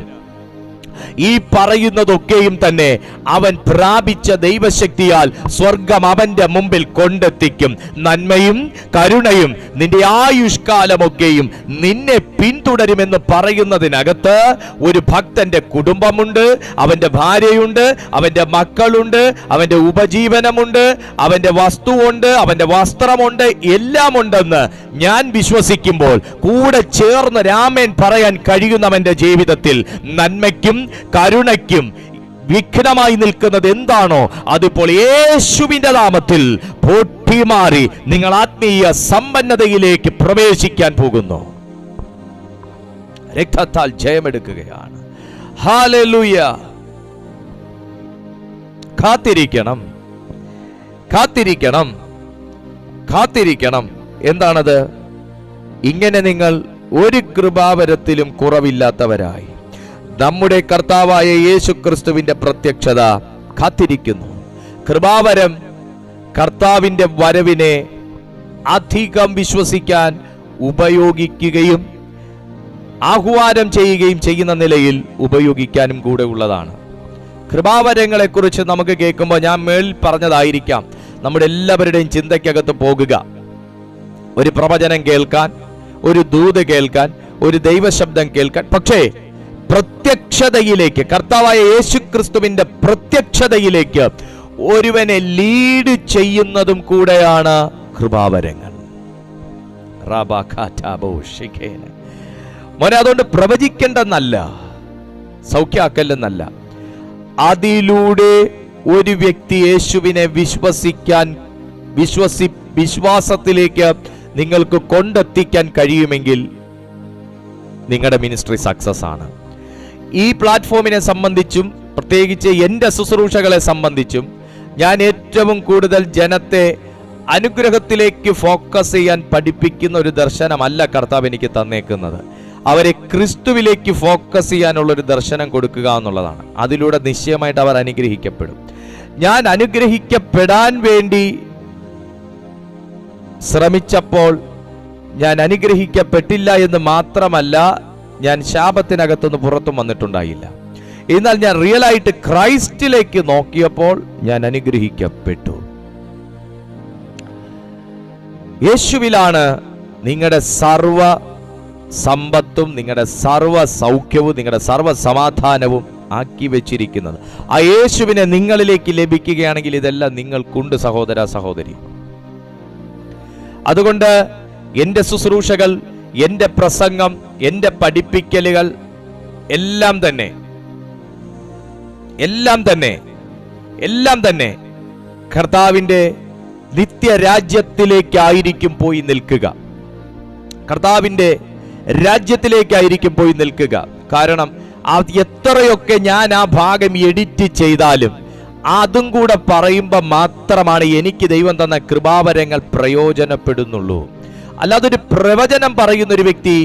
ഈ പറയുന്നതൊക്കെയും തന്നെ അവൻ പ്രാപിച്ച ദൈവശക്തിയാൽ സ്വർഗം അവന്റെ മുമ്പിൽ കൊണ്ടെത്തിക്കും. നന്മയും കരുണയും നിന്റെ ആയുഷ്കാലമൊക്കെയും നിന്നെ പിന്തുടരുമെന്ന് പറയുന്നതിനകത്ത് ഒരു ഭക്തന്റെ കുടുംബമുണ്ട് അവന്റെ ഭാര്യയുണ്ട് അവന്റെ മക്കളുണ്ട് അവന്റെ ഉപജീവനമുണ്ട് അവന്റെ വസ്തുവുണ്ട് അവന്റെ വസ്ത്രമുണ്ട് എല്ലാം ഉണ്ടെന്ന് ഞാൻ വിശ്വസിക്കുമ്പോൾ കൂടെ ചേർന്ന് രാമേൻ പറയാൻ കഴിയുന്നവന്റെ ജീവിതത്തിൽ നന്മയ്ക്കും കരുണയ്ക്കും വിഘ്നമായി നിൽക്കുന്നത് എന്താണോ അതിപ്പോൾ യേശുവിന്റെ നാമത്തിൽ പൊട്ടിമാറി നിങ്ങൾ ആത്മീയ സമ്പന്നതയിലേക്ക് പ്രവേശിക്കാൻ പോകുന്നു. രക്തത്താൽ ജയമെടുക്കുകയാണ്. കാത്തിരിക്കണം. കാത്തിരിക്കണം. കാത്തിരിക്കണം. എന്താണത്? ഇങ്ങനെ നിങ്ങൾ ഒരു കൃപാവരത്തിലും കുറവില്ലാത്തവരായി. നമ്മുടെ കർത്താവായ യേശു ക്രിസ്തുവിന്റെ പ്രത്യക്ഷത കാത്തിരിക്കുന്നു. കൃപാവരം കർത്താവിന്റെ വരവിനെ അധികം വിശ്വസിക്കാൻ ഉപയോഗിക്കുകയും ആഹ്വാനം ചെയ്യുകയും ചെയ്യുന്ന നിലയിൽ ഉപയോഗിക്കാനും കൂടെ ഉള്ളതാണ്. കൃപാവരങ്ങളെക്കുറിച്ച് നമുക്ക് കേൾക്കുമ്പോൾ ഞാൻ മേൽ പറഞ്ഞതായിരിക്കാം. നമ്മുടെ എല്ലാവരുടെയും ചിന്തയ്ക്കകത്ത് പോകുക. ഒരു പ്രവചനം കേൾക്കാൻ ഒരു ദൂത് കേൾക്കാൻ ഒരു ദൈവശബ്ദം കേൾക്കാൻ. പക്ഷേ പ്രത്യക്ഷതയിലേക്ക് കർത്താവായ യേശു ക്രിസ്തുവിന്റെ പ്രത്യക്ഷതയിലേക്ക് ഒരുവനെ ലീഡ് ചെയ്യുന്നതും കൂടെയാണ് കൃപാവരങ്ങൾ. മോനെ അതുകൊണ്ട് പ്രവചിക്കേണ്ടെന്നല്ല സൗഖ്യാക്കല്ലെന്നല്ല അതിലൂടെ ഒരു വ്യക്തി യേശുവിനെ വിശ്വസിക്കാൻ വിശ്വസി വിശ്വാസത്തിലേക്ക് നിങ്ങൾക്ക് കൊണ്ടെത്തിക്കാൻ കഴിയുമെങ്കിൽ നിങ്ങളുടെ മിനിസ്ട്രി സക്സസ് ആണ്. ഈ പ്ലാറ്റ്ഫോമിനെ സംബന്ധിച്ചും പ്രത്യേകിച്ച് എന്റെ ശുശ്രൂഷകളെ സംബന്ധിച്ചും ഞാൻ ഏറ്റവും കൂടുതൽ ജനത്തെ അനുഗ്രഹത്തിലേക്ക് ഫോക്കസ് ചെയ്യാൻ പഠിപ്പിക്കുന്ന ഒരു ദർശനമല്ല കർത്താവ് എനിക്ക് തന്നേക്കുന്നത്. അവരെ ക്രിസ്തുവിലേക്ക് ഫോക്കസ് ചെയ്യാനുള്ള ഒരു ദർശനം കൊടുക്കുക എന്നുള്ളതാണ്. അതിലൂടെ നിശ്ചയമായിട്ട് അവർ അനുഗ്രഹിക്കപ്പെടും. ഞാൻ അനുഗ്രഹിക്കപ്പെടാൻ വേണ്ടി ശ്രമിച്ചപ്പോൾ ഞാൻ അനുഗ്രഹിക്കപ്പെട്ടില്ല എന്ന് മാത്രമല്ല ഞാൻ ശാപത്തിനകത്തുനിന്ന് പുറത്തും വന്നിട്ടുണ്ടായില്ല. എന്നാൽ ഞാൻ റിയലായിട്ട് ക്രൈസ്റ്റിലേക്ക് നോക്കിയപ്പോൾ ഞാൻ അനുഗ്രഹിക്കപ്പെട്ടു. യേശുവിലാണ് നിങ്ങളുടെ സർവ സമ്പത്തും നിങ്ങളുടെ സർവ സൗഖ്യവും നിങ്ങളുടെ സർവ സമാധാനവും ആക്കി വെച്ചിരിക്കുന്നത്. ആ യേശുവിനെ നിങ്ങളിലേക്ക് ലഭിക്കുകയാണെങ്കിൽ ഇതെല്ലാം നിങ്ങൾക്കുണ്ട് സഹോദര സഹോദരി. അതുകൊണ്ട് എന്റെ ശുശ്രൂഷകൾ എന്റെ പ്രസംഗം എന്റെ പഠിപ്പിക്കലുകൾ എല്ലാം തന്നെ എല്ലാം തന്നെ എല്ലാം തന്നെ കർത്താവിന്റെ നിത്യരാജ്യത്തിലേക്കായിരിക്കും പോയി നിൽക്കുക. കർത്താവിന്റെ രാജ്യത്തിലേക്കായിരിക്കും പോയി നിൽക്കുക. കാരണം അത് എത്രയൊക്കെ ഞാൻ ആ ഭാഗം എഡിറ്റ് ചെയ്താലും അതും കൂടെ പറയുമ്പോൾ മാത്രമാണ് എനിക്ക് ദൈവം തന്ന കൃപാവരങ്ങൾ പ്രയോജനപ്പെടുന്നുള്ളൂ. അല്ലാതെ ഒരു പ്രവചനം പറയുന്ന ഒരു വ്യക്തി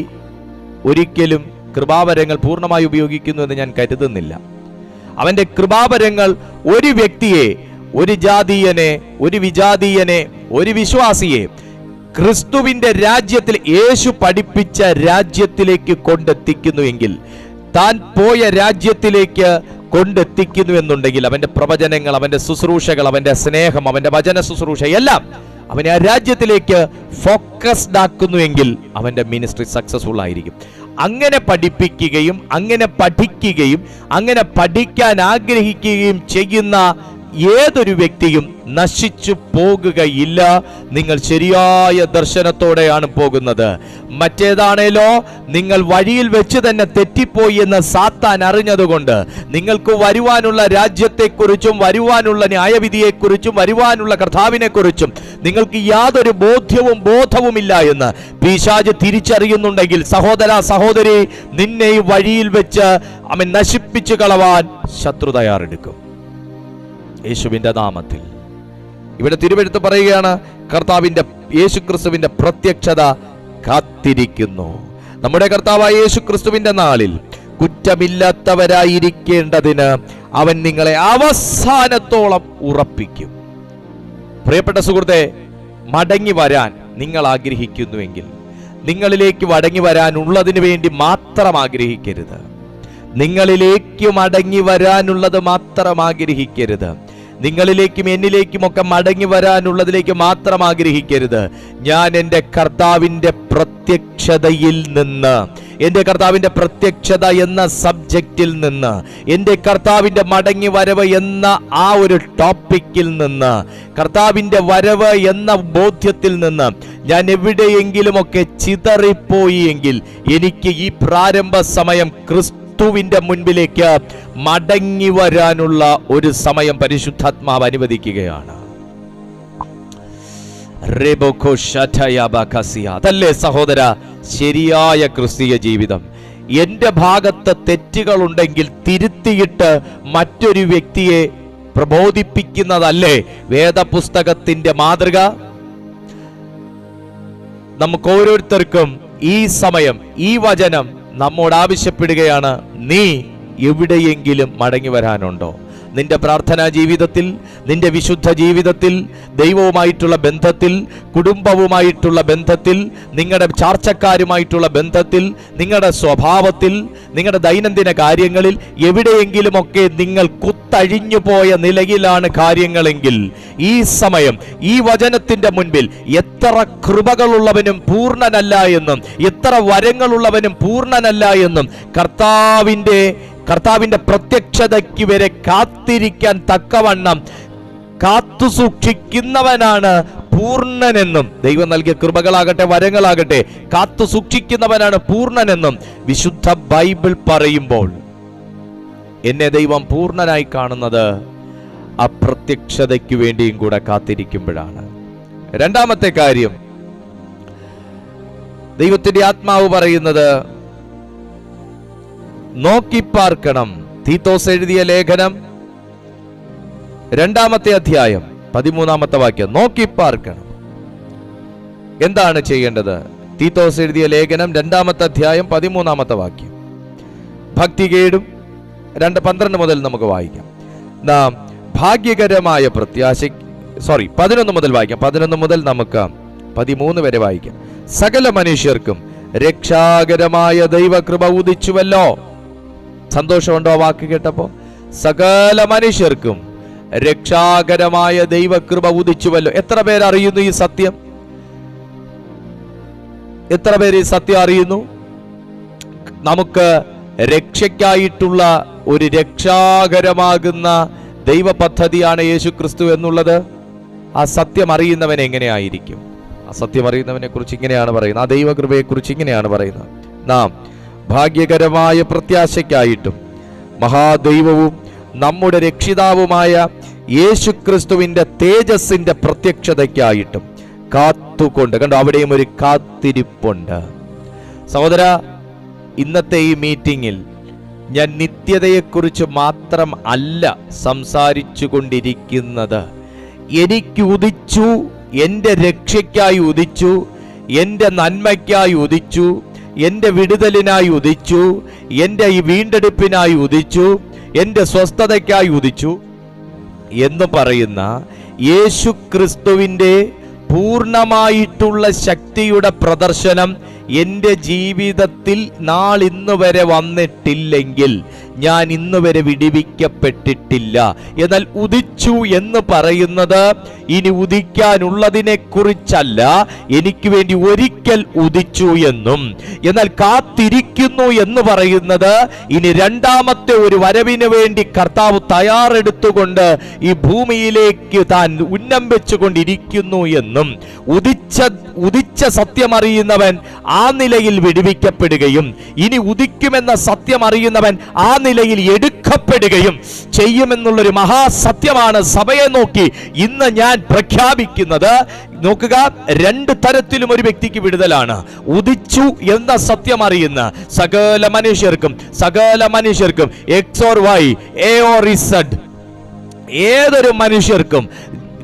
ഒരിക്കലും കൃപാവരങ്ങൾ പൂർണമായി ഉപയോഗിക്കുന്നു എന്ന് ഞാൻ കരുതുന്നില്ല. അവന്റെ കൃപാവരങ്ങൾ ഒരു വ്യക്തിയെ ഒരു ജാതീയനെ ഒരു വിജാതീയനെ ഒരു വിശ്വാസിയെ ക്രിസ്തുവിന്റെ രാജ്യത്തിൽ യേശു പഠിപ്പിച്ച രാജ്യത്തിലേക്ക് കൊണ്ടെത്തിക്കുന്നുവെങ്കിൽ താൻ പോയ രാജ്യത്തിലേക്ക് കൊണ്ടെത്തിക്കുന്നു എന്നുണ്ടെങ്കിൽ അവന്റെ പ്രവചനങ്ങൾ അവന്റെ ശുശ്രൂഷകൾ അവന്റെ സ്നേഹം അവന്റെ വചന ശുശ്രൂഷ എല്ലാം അവനെ ആ രാജ്യത്തിലേക്ക് ഫോക്കസ്ഡ് ആക്കുന്നുവെങ്കിൽ അവന്റെ മിനിസ്ട്രി സക്സസ്ഫുൾ ആയിരിക്കും. അങ്ങനെ പഠിപ്പിക്കുകയും അങ്ങനെ പഠിക്കുകയും അങ്ങനെ പഠിക്കാൻ ആഗ്രഹിക്കുകയും ചെയ്യുന്ന ഏതൊരു വ്യക്തിയും നശിച്ചു പോകുകയില്ല. നിങ്ങൾ ശരിയായ ദർശനത്തോടെയാണ് പോകുന്നത്. മറ്റേതാണേലോ നിങ്ങൾ വഴിയിൽ വെച്ച് തന്നെ തെറ്റിപ്പോയി എന്ന് സാത്താൻ അറിഞ്ഞതുകൊണ്ട് നിങ്ങൾക്ക് വരുവാനുള്ള രാജ്യത്തെക്കുറിച്ചും വരുവാനുള്ള ന്യായവിധിയെക്കുറിച്ചും വരുവാനുള്ള കർത്താവിനെക്കുറിച്ചും നിങ്ങൾക്ക് യാതൊരു ബോധ്യവും ബോധവുമില്ല എന്ന് പീശാജ് തിരിച്ചറിയുന്നുണ്ടെങ്കിൽ സഹോദര സഹോദരി നിന്നെ ഈ വഴിയിൽ വെച്ച് അവൻ നശിപ്പിച്ചു കളവാൻ ശത്രു തയ്യാറെടുക്കും. യേശുവിന്റെ നാമത്തിൽ. ഇവിടെ തിരുവെടുത്ത് പറയുകയാണ് കർത്താവിന്റെ യേശുക്രിസ്തുവിന്റെ പ്രത്യക്ഷത കാത്തിരിക്കുന്നു. നമ്മുടെ കർത്താവായ യേശുക്രിസ്തുവിന്റെ നാളിൽ കുറ്റമില്ലാത്തവരായിരിക്കേണ്ടതിന് അവൻ നിങ്ങളെ അവസാനത്തോളം ഉറപ്പിക്കും. പ്രിയപ്പെട്ട സുഹൃത്തെ മടങ്ങി വരാൻ നിങ്ങൾ ആഗ്രഹിക്കുന്നുവെങ്കിൽ നിങ്ങളിലേക്ക് മടങ്ങി വരാനുള്ളതിന് വേണ്ടി മാത്രം ആഗ്രഹിക്കരുത്. നിങ്ങളിലേക്ക് മടങ്ങി വരാനുള്ളത് മാത്രം ആഗ്രഹിക്കരുത്. നിങ്ങളിലേക്കും എന്നിലേക്കുമൊക്കെ മടങ്ങി വരാനുള്ളതിലേക്ക് മാത്രം ആഗ്രഹിക്കരുത്. ഞാൻ എന്റെ കർത്താവിന്റെ പ്രത്യക്ഷതയിൽ നിന്ന് എന്റെ കർത്താവിന്റെ പ്രത്യക്ഷത എന്ന സബ്ജക്റ്റിൽ നിന്ന് എന്റെ കർത്താവിന്റെ മടങ്ങി വരവ് എന്ന ആ ഒരു ടോപ്പിക്കിൽ നിന്ന് കർത്താവിന്റെ വരവ് എന്ന ബോധ്യത്തിൽ നിന്ന് ഞാൻ എവിടെയെങ്കിലുമൊക്കെ ചിതറിപ്പോയി എങ്കിൽ എനിക്ക് ഈ പ്രാരംഭ സമയം ക്രിസ്തുവിന്റെ മുൻപിലേക്ക് മടങ്ങി വരാനുള്ള ഒരു സമയം പരിശുദ്ധാത്മാവ് അനുവദിക്കുകയാണ്. അതല്ലേ സഹോദര ശരിയായ ക്രിസ്തീയ ജീവിതം. എന്റെ ഭാഗത്ത് തെറ്റുകളുണ്ടെങ്കിൽ തിരുത്തിയിട്ട് മറ്റൊരു വ്യക്തിയെ പ്രബോധിപ്പിക്കുന്നതല്ലേ വേദപുസ്തകത്തിന്റെ മാതൃക? നമുക്ക് ഓരോരുത്തർക്കും ഈ സമയം ഈ വചനം നമ്മോട് ആവശ്യപ്പെടുകയാണ് നീ എവിടെയെങ്കിലും മടങ്ങി വരാനുണ്ടോ? നിന്റെ പ്രാർത്ഥനാ ജീവിതത്തിൽ നിന്റെ വിശുദ്ധ ജീവിതത്തിൽ ദൈവവുമായിട്ടുള്ള ബന്ധത്തിൽ കുടുംബവുമായിട്ടുള്ള ബന്ധത്തിൽ നിങ്ങളുടെ ചാർച്ചക്കാരുമായിട്ടുള്ള ബന്ധത്തിൽ നിങ്ങളുടെ സ്വഭാവത്തിൽ നിങ്ങളുടെ ദൈനംദിന കാര്യങ്ങളിൽ എവിടെയെങ്കിലുമൊക്കെ നിങ്ങൾ കുത്തഴിഞ്ഞു പോയ നിലയിലാണ് കാര്യങ്ങളെങ്കിൽ ഈ സമയം ഈ വചനത്തിന്റെ മുൻപിൽ എത്ര കൃപകളുള്ളവനും പൂർണനല്ല എന്നും എത്ര വരങ്ങളുള്ളവനും പൂർണനല്ല എന്നും കർത്താവിന്റെ കർത്താവിന്റെ പ്രത്യക്ഷതയ്ക്ക് വരെ കാത്തിരിക്കാൻ തക്കവണ്ണം കാത്തു സൂക്ഷിക്കുന്നവനാണ് പൂർണനെന്നും. ദൈവം നൽകിയ കൃപകളാകട്ടെ വരങ്ങളാകട്ടെ കാത്തു സൂക്ഷിക്കുന്നവനാണ് പൂർണനെന്നും വിശുദ്ധ ബൈബിൾ പറയുമ്പോൾ. എന്നെ ദൈവം പൂർണനായി കാണുന്നത് അപ്രത്യക്ഷതയ്ക്ക് വേണ്ടിയും കൂടെ കാത്തിരിക്കുമ്പോഴാണ്. രണ്ടാമത്തെ കാര്യം ദൈവത്തിന്റെ ആത്മാവ് പറയുന്നത് നോക്കിപ്പാർക്കണം. തീത്തോസ് എഴുതിയ ലേഖനം. രണ്ടാമത്തെ അധ്യായം പതിമൂന്നാമത്തെ വാക്യം. നോക്കിപ്പാർക്കണം. എന്താണ് ചെയ്യേണ്ടത്? തീത്തോസ് എഴുതിയ ലേഖനം രണ്ടാമത്തെ അധ്യായം പതിമൂന്നാമത്തെ വാക്യം. ഭക്തികേടും രണ്ട് പന്ത്രണ്ട് മുതൽ നമുക്ക് വായിക്കാം. നാം ഭാഗ്യകരമായ പ്രത്യാശ സോറി പതിനൊന്ന് മുതൽ വായിക്കാം. പതിനൊന്ന് മുതൽ നമുക്ക് പതിമൂന്ന് വരെ വായിക്കാം. സകല മനുഷ്യർക്കും രക്ഷാകരമായ ദൈവകൃപ ഉദിച്ചുവല്ലോ. സന്തോഷമുണ്ടോ വാക്ക് കേട്ടപ്പോ? സകല മനുഷ്യർക്കും രക്ഷാകരമായ ദൈവകൃപ ഉദിച്ചുവല്ലോ. എത്ര പേർ അറിയുന്നു ഈ സത്യം? എത്ര പേര് ഈ സത്യം അറിയുന്നു? നമുക്ക് രക്ഷയ്ക്കായിട്ടുള്ള ഒരു രക്ഷാകരമാകുന്ന ദൈവ പദ്ധതിയാണ് യേശു ക്രിസ്തു എന്നുള്ളത്. ആ സത്യം അറിയുന്നവൻ എങ്ങനെയായിരിക്കും? ആ സത്യം അറിയുന്നവനെ കുറിച്ച് ഇങ്ങനെയാണ് പറയുന്നത്. ആ ദൈവകൃപയെ കുറിച്ച് ഇങ്ങനെയാണ് പറയുന്നത്. നാം ഭാഗ്യകരമായ പ്രത്യാശയ്ക്കായിട്ടും മഹാദൈവവും നമ്മുടെ രക്ഷിതാവുമായ യേശു ക്രിസ്തുവിന്റെ തേജസ്സിന്റെ പ്രത്യക്ഷതയ്ക്കായിട്ടും കാത്തുകൊണ്ട് കണ്ടോ അവിടെയും ഒരു കാത്തിരിപ്പുണ്ട്. സഹോദര ഇന്നത്തെ ഈ മീറ്റിംഗിൽ ഞാൻ നിത്യതയെക്കുറിച്ച് മാത്രം അല്ല സംസാരിച്ചു കൊണ്ടിരിക്കുന്നത്. എനിക്ക് ഉദിച്ചു എന്റെ രക്ഷയ്ക്കായി ഉദിച്ചു എന്റെ നന്മയ്ക്കായി ഉദിച്ചു എന്റെ വിടുതലിനായി ഉദിച്ചു എന്റെ ഈ വീണ്ടെടുപ്പിനായി ഉദിച്ചു എന്റെ സ്വസ്ഥതയ്ക്കായി ഉദിച്ചു എന്ന് പറയുന്ന യേശു ക്രിസ്തുവിന്റെ പൂർണമായിട്ടുള്ള ശക്തിയുടെ പ്രദർശനം എന്റെ ജീവിതത്തിൽ നാളിന്ന് വരെ വന്നിട്ടില്ലെങ്കിൽ ഞാൻ ഇന്ന് വരെ വിടിവിക്കപ്പെട്ടിട്ടില്ല. എന്നാൽ ഉദിച്ചു എന്ന് പറയുന്നത് ഇനി ഉദിക്കാനുള്ളതിനെ കുറിച്ചല്ല എനിക്ക് വേണ്ടി ഒരിക്കൽ ഉദിച്ചു എന്നും. എന്നാൽ കാത്തിരിക്കുന്നു എന്ന് പറയുന്നത് ഇനി രണ്ടാമത്തെ ഒരു വരവിന് വേണ്ടി കർത്താവ് തയ്യാറെടുത്തുകൊണ്ട് ഈ ഭൂമിയിലേക്ക് താൻ ഉന്നം വെച്ചുകൊണ്ടിരിക്കുന്നു എന്നും. ഉദിച്ച ഉദിച്ച സത്യമറിയുന്നവൻ ആ നിലയിൽ വിടുവിക്കപ്പെടുകയും ഇനി ഉദിക്കുമെന്ന സത്യം അറിയുന്നവൻ ആ നിലയിൽ എടുക്കപ്പെടുകയും ചെയ്യുമെന്നുള്ളൊരു മഹാസത്യമാണ് സഭയെ നോക്കി ഇന്ന് ഞാൻ പ്രഖ്യാപിക്കുന്നത്. നോക്കുക രണ്ട് തരത്തിലും ഒരു വ്യക്തിക്ക് വിടുതലാണ്. ഉദിച്ചു എന്ന സത്യം അറിയുന്ന സകല മനുഷ്യർക്കും സകല മനുഷ്യർക്കും X or Y A or Z ഏതൊരു മനുഷ്യർക്കും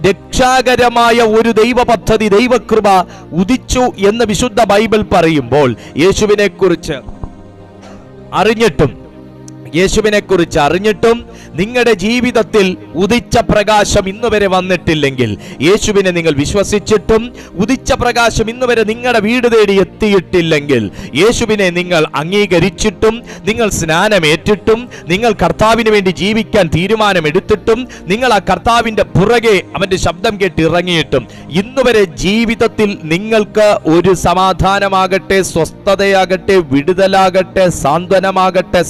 രക്ഷാകരമായ ഒരു ദൈവ പദ്ധതി ദൈവകൃപ ഉദിച്ചു എന്ന് വിശുദ്ധ ബൈബിൾ പറയുമ്പോൾ യേശുവിനെ കുറിച്ച് അറിഞ്ഞിട്ടും യേശുവിനെ കുറിച്ച് അറിഞ്ഞിട്ടും നിങ്ങളുടെ ജീവിതത്തിൽ ഉദിച്ച പ്രകാശം ഇന്ന് വരെ വന്നിട്ടില്ലെങ്കിൽ യേശുവിനെ നിങ്ങൾ വിശ്വസിച്ചിട്ടും ഉദിച്ച പ്രകാശം ഇന്ന് വരെ നിങ്ങളുടെ വീട് തേടി എത്തിയിട്ടില്ലെങ്കിൽ യേശുവിനെ നിങ്ങൾ അംഗീകരിച്ചിട്ടും നിങ്ങൾ സ്നാനമേറ്റിട്ടും നിങ്ങൾ കർത്താവിന് വേണ്ടി ജീവിക്കാൻ തീരുമാനമെടുത്തിട്ടും നിങ്ങൾ ആ കർത്താവിന്റെ പുറകെ അവന്റെ ശബ്ദം കേട്ട് ഇറങ്ങിയിട്ടും ഇന്ന് വരെ ജീവിതത്തിൽ നിങ്ങൾക്ക് ഒരു സമാധാനമാകട്ടെ സ്വസ്ഥതയാകട്ടെ വിടുതലാകട്ടെ സാന്ത്വനമാകട്ടെ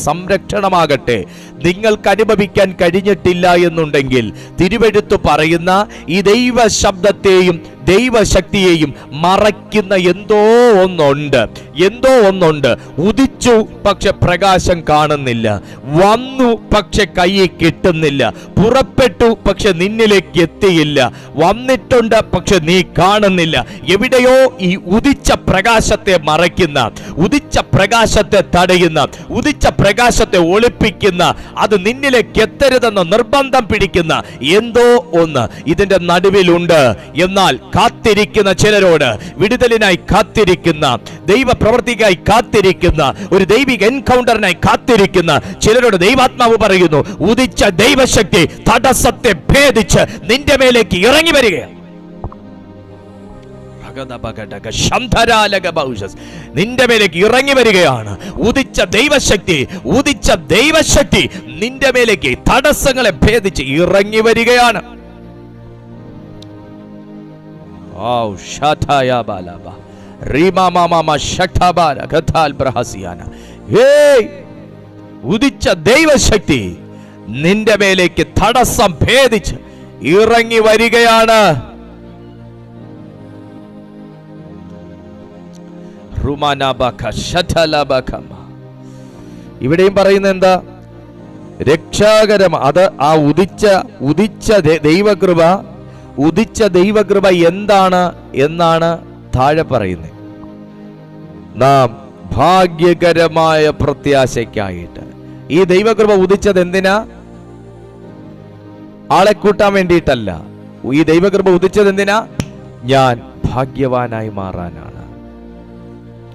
സംരക്ഷണമാകട്ടെ നിങ്ങൾക്ക് അനുഭവിക്കാൻ കഴിഞ്ഞിട്ടില്ല എന്നുണ്ടെങ്കിൽ തിരുവെടുത്ത് പറയുന്ന ഈ ദൈവ ശബ്ദത്തെയും ദൈവശക്തിയെയും മറയ്ക്കുന്ന എന്തോ ഒന്നുണ്ട്. എന്തോ ഒന്നുണ്ട്. ഉദിച്ചു പക്ഷെ പ്രകാശം കാണുന്നില്ല. വന്നു പക്ഷെ കയ്യിൽ കിട്ടുന്നില്ല. പുറപ്പെട്ടു പക്ഷെ നിന്നിലേക്ക് എത്തിയില്ല. വന്നിട്ടുണ്ട് പക്ഷെ നീ കാണുന്നില്ല. എവിടെയോ ഈ ഉദിച്ച പ്രകാശത്തെ മറയ്ക്കുന്ന ഉദിച്ച പ്രകാശത്തെ തടയുന്ന ഉദിച്ച പ്രകാശത്തെ ഒളിപ്പിക്കുന്ന അത് നിന്നിലേക്ക് എത്തരുതെന്ന് നിർബന്ധം പിടിക്കുന്ന എന്തോ ഒന്ന് ഇതിന്റെ നടുവിലുണ്ട്. എന്നാൽ കാത്തിരിക്കുന്ന ചിലരോട് വിടുതലിനായി കാത്തിരിക്കുന്ന ദൈവ പ്രവർത്തിക്കായി കാത്തിരിക്കുന്ന ഒരു ദൈവിക എൻകൗണ്ടറിനായി കാത്തിരിക്കുന്ന ചിലരോട് ദൈവാത്മാവ് പറയുന്നു ഉദിച്ച ദൈവശക്തി തടസ്സത്തെ ഭേദിച്ച് നിന്റെ മേലേക്ക് ഇറങ്ങി വരികയാണ്. നിന്റെ മേലേക്ക് ഇറങ്ങി വരികയാണ് ഉദിച്ച ദൈവശക്തി ഉദിച്ച ദൈവശക്തി നിന്റെ മേലേക്ക് തടസ്സങ്ങളെ ഭേദിച്ച് ഇറങ്ങി വരികയാണ് Oh, Shataya Balaba. Rima Mama Shatabara Katal Brahasiana. Hey! ഉദിച്ച ദൈവശക്തി നിന്റെ മേലേക്ക് തടസ്സം ഭേദിച്ച് ഇറങ്ങി വരികയാണ് ഇവിടെയും പറയുന്നത് എന്താ രക്ഷാകരം അത് ആ ഉദിച്ച ഉദിച്ച ദൈവകൃപ ഉദിച്ച ദൈവകൃപ എന്താണ് എന്നാണ് താഴെ പറയുന്നത് നാം ഭാഗ്യകരമായ പ്രത്യാശയ്ക്കായിട്ട്. ഈ ദൈവകൃപ ഉദിച്ചത് എന്തിനാ? ആളെ കൂട്ടാൻ വേണ്ടിയിട്ടല്ല. ഈ ദൈവകൃപ ഉദിച്ചത് എന്തിനാ? ഞാൻ ഭാഗ്യവാനായി മാറാനാണ്.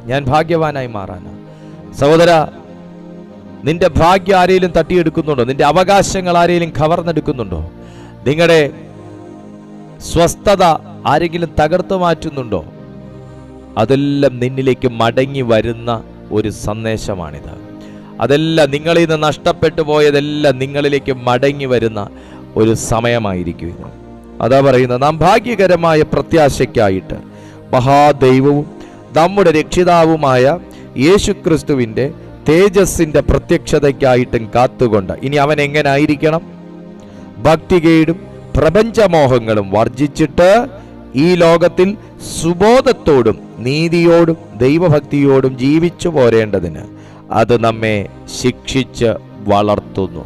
ഞാൻ ഭാഗ്യവാനായി മാറാനാണ്. സഹോദര നിന്റെ ഭാഗ്യം ആരെങ്കിലും തട്ടിയെടുക്കുന്നുണ്ടോ? നിന്റെ അവകാശങ്ങൾ ആരെയും കവർന്നെടുക്കുന്നുണ്ടോ? നിങ്ങളുടെ സ്വസ്ഥത ആരെങ്കിലും തകർത്തു മാറ്റുന്നുണ്ടോ? അതെല്ലാം നിന്നിലേക്ക് മടങ്ങി വരുന്ന ഒരു സന്ദേശമാണിത്. അതെല്ലാം നിങ്ങളിൽ നിന്ന് നഷ്ടപ്പെട്ടു പോയതെല്ലാം നിങ്ങളിലേക്ക് മടങ്ങി വരുന്ന ഒരു സമയമായിരിക്കും ഇത് അതാ പറയുന്നത് നാം ഭാഗ്യകരമായ പ്രത്യാശയ്ക്കായിട്ട് മഹാദൈവവും നമ്മുടെ രക്ഷിതാവുമായ യേശുക്രിസ്തുവിന്റെ തേജസ്സിന്റെ പ്രത്യക്ഷതയ്ക്കായിട്ടും കാത്തുകൊണ്ട് ഇനി അവൻ എങ്ങനെ ആയിരിക്കണം? ഭക്തികേടും പ്രപഞ്ചമോഹങ്ങളും വർജിച്ചിട്ട് ഈ ലോകത്തിൽ സുബോധത്തോടും നീതിയോടും ദൈവഭക്തിയോടും ജീവിച്ചു പോരേണ്ടതിന് അത് നമ്മെ ശിക്ഷിച്ച് വളർത്തുന്നു.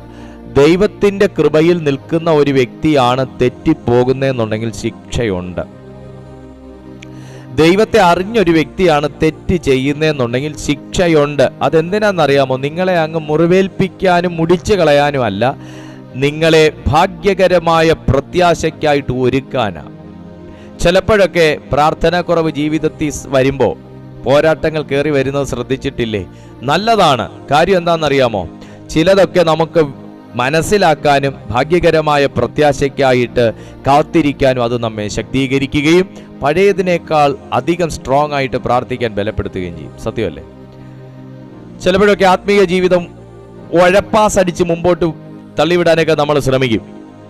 ദൈവത്തിന്റെ കൃപയിൽ നിൽക്കുന്ന ഒരു വ്യക്തിയാണ് തെറ്റിപ്പോകുന്നതെന്നുണ്ടെങ്കിൽ ശിക്ഷയുണ്ട്. ദൈവത്തെ അറിഞ്ഞൊരു വ്യക്തിയാണ് തെറ്റ് ചെയ്യുന്നതെന്നുണ്ടെങ്കിൽ ശിക്ഷയുണ്ട്. അതെന്തിനാണെന്നറിയാമോ? നിങ്ങളെ അങ്ങ് മുറിവേൽപ്പിക്കാനും മുടിച്ചു കളയാനും അല്ല. നിങ്ങളെ ഭാഗ്യകരമായ പ്രത്യാശയ്ക്കായിട്ട് ഒരുക്കാനാണ് ചിലപ്പോഴൊക്കെ പ്രാർത്ഥനാക്കുറവ് ജീവിതത്തിൽ വരുമ്പോൾ പോരാട്ടങ്ങൾ കയറി വരുന്നത് ശ്രദ്ധിച്ചിട്ടില്ലേ? നല്ലതാണ്. കാര്യം എന്താണെന്നറിയാമോ? ചിലതൊക്കെ നമുക്ക് മനസ്സിലാക്കാനും ഭാഗ്യകരമായ പ്രത്യാശയ്ക്കായിട്ട് കാത്തിരിക്കാനും അത് നമ്മെ ശക്തീകരിക്കുകയും പഴയതിനേക്കാൾ അധികം സ്ട്രോങ് ആയിട്ട് പ്രാർത്ഥിക്കാൻ ബലപ്പെടുത്തുകയും ചെയ്യും. സത്യമല്ലേ? ചിലപ്പോഴൊക്കെ ആത്മീയ ജീവിതം ഒഴപ്പാസടിച്ച് മുമ്പോട്ട് തള്ളിവിടാനൊക്കെ നമ്മൾ ശ്രമിക്കും.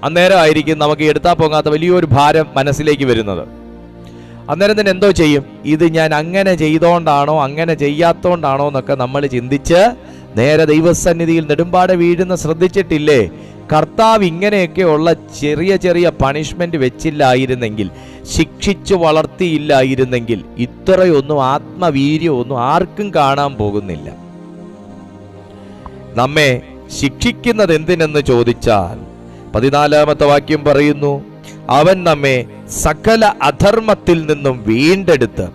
അന്നേരം ആയിരിക്കും നമുക്ക് എടുത്താൽ പോകാത്ത വലിയൊരു ഭാരം മനസ്സിലേക്ക് വരുന്നത്. അന്നേരം തന്നെ എന്തോ ചെയ്യും? ഇത് ഞാൻ അങ്ങനെ ചെയ്തോണ്ടാണോ അങ്ങനെ ചെയ്യാത്തോണ്ടാണോ എന്നൊക്കെ നമ്മൾ ചിന്തിച്ച് നേരെ ദൈവസന്നിധിയിൽ നെടുമ്പാടെ വീഴുന്ന ശ്രദ്ധിച്ചിട്ടില്ലേ? കർത്താവ് ഇങ്ങനെയൊക്കെയുള്ള ചെറിയ ചെറിയ പണിഷ്മെന്റ് വെച്ചില്ലായിരുന്നെങ്കിൽ ശിക്ഷിച്ചു വളർത്തിയില്ലായിരുന്നെങ്കിൽ ഇത്രയൊന്നും ആത്മവീര്യമൊന്നും ആർക്കും കാണാൻ പോകുന്നില്ല. നമ്മെ ശിക്ഷിക്കുന്നത് എന്തിനെന്ന് ചോദിച്ചാൽ പതിനാലാമത്തെ വാക്യം പറയുന്നു അവൻ നമ്മെ സകല അധർമ്മത്തിൽ നിന്നും വീണ്ടെടുത്ത്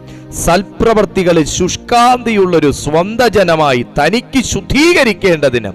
സൽപ്രവർത്തികളിൽ ശുഷ്കാന്തിയുള്ളൊരു സ്വന്ത ജനമായി തനിക്ക് ശുദ്ധീകരിക്കേണ്ടതിന്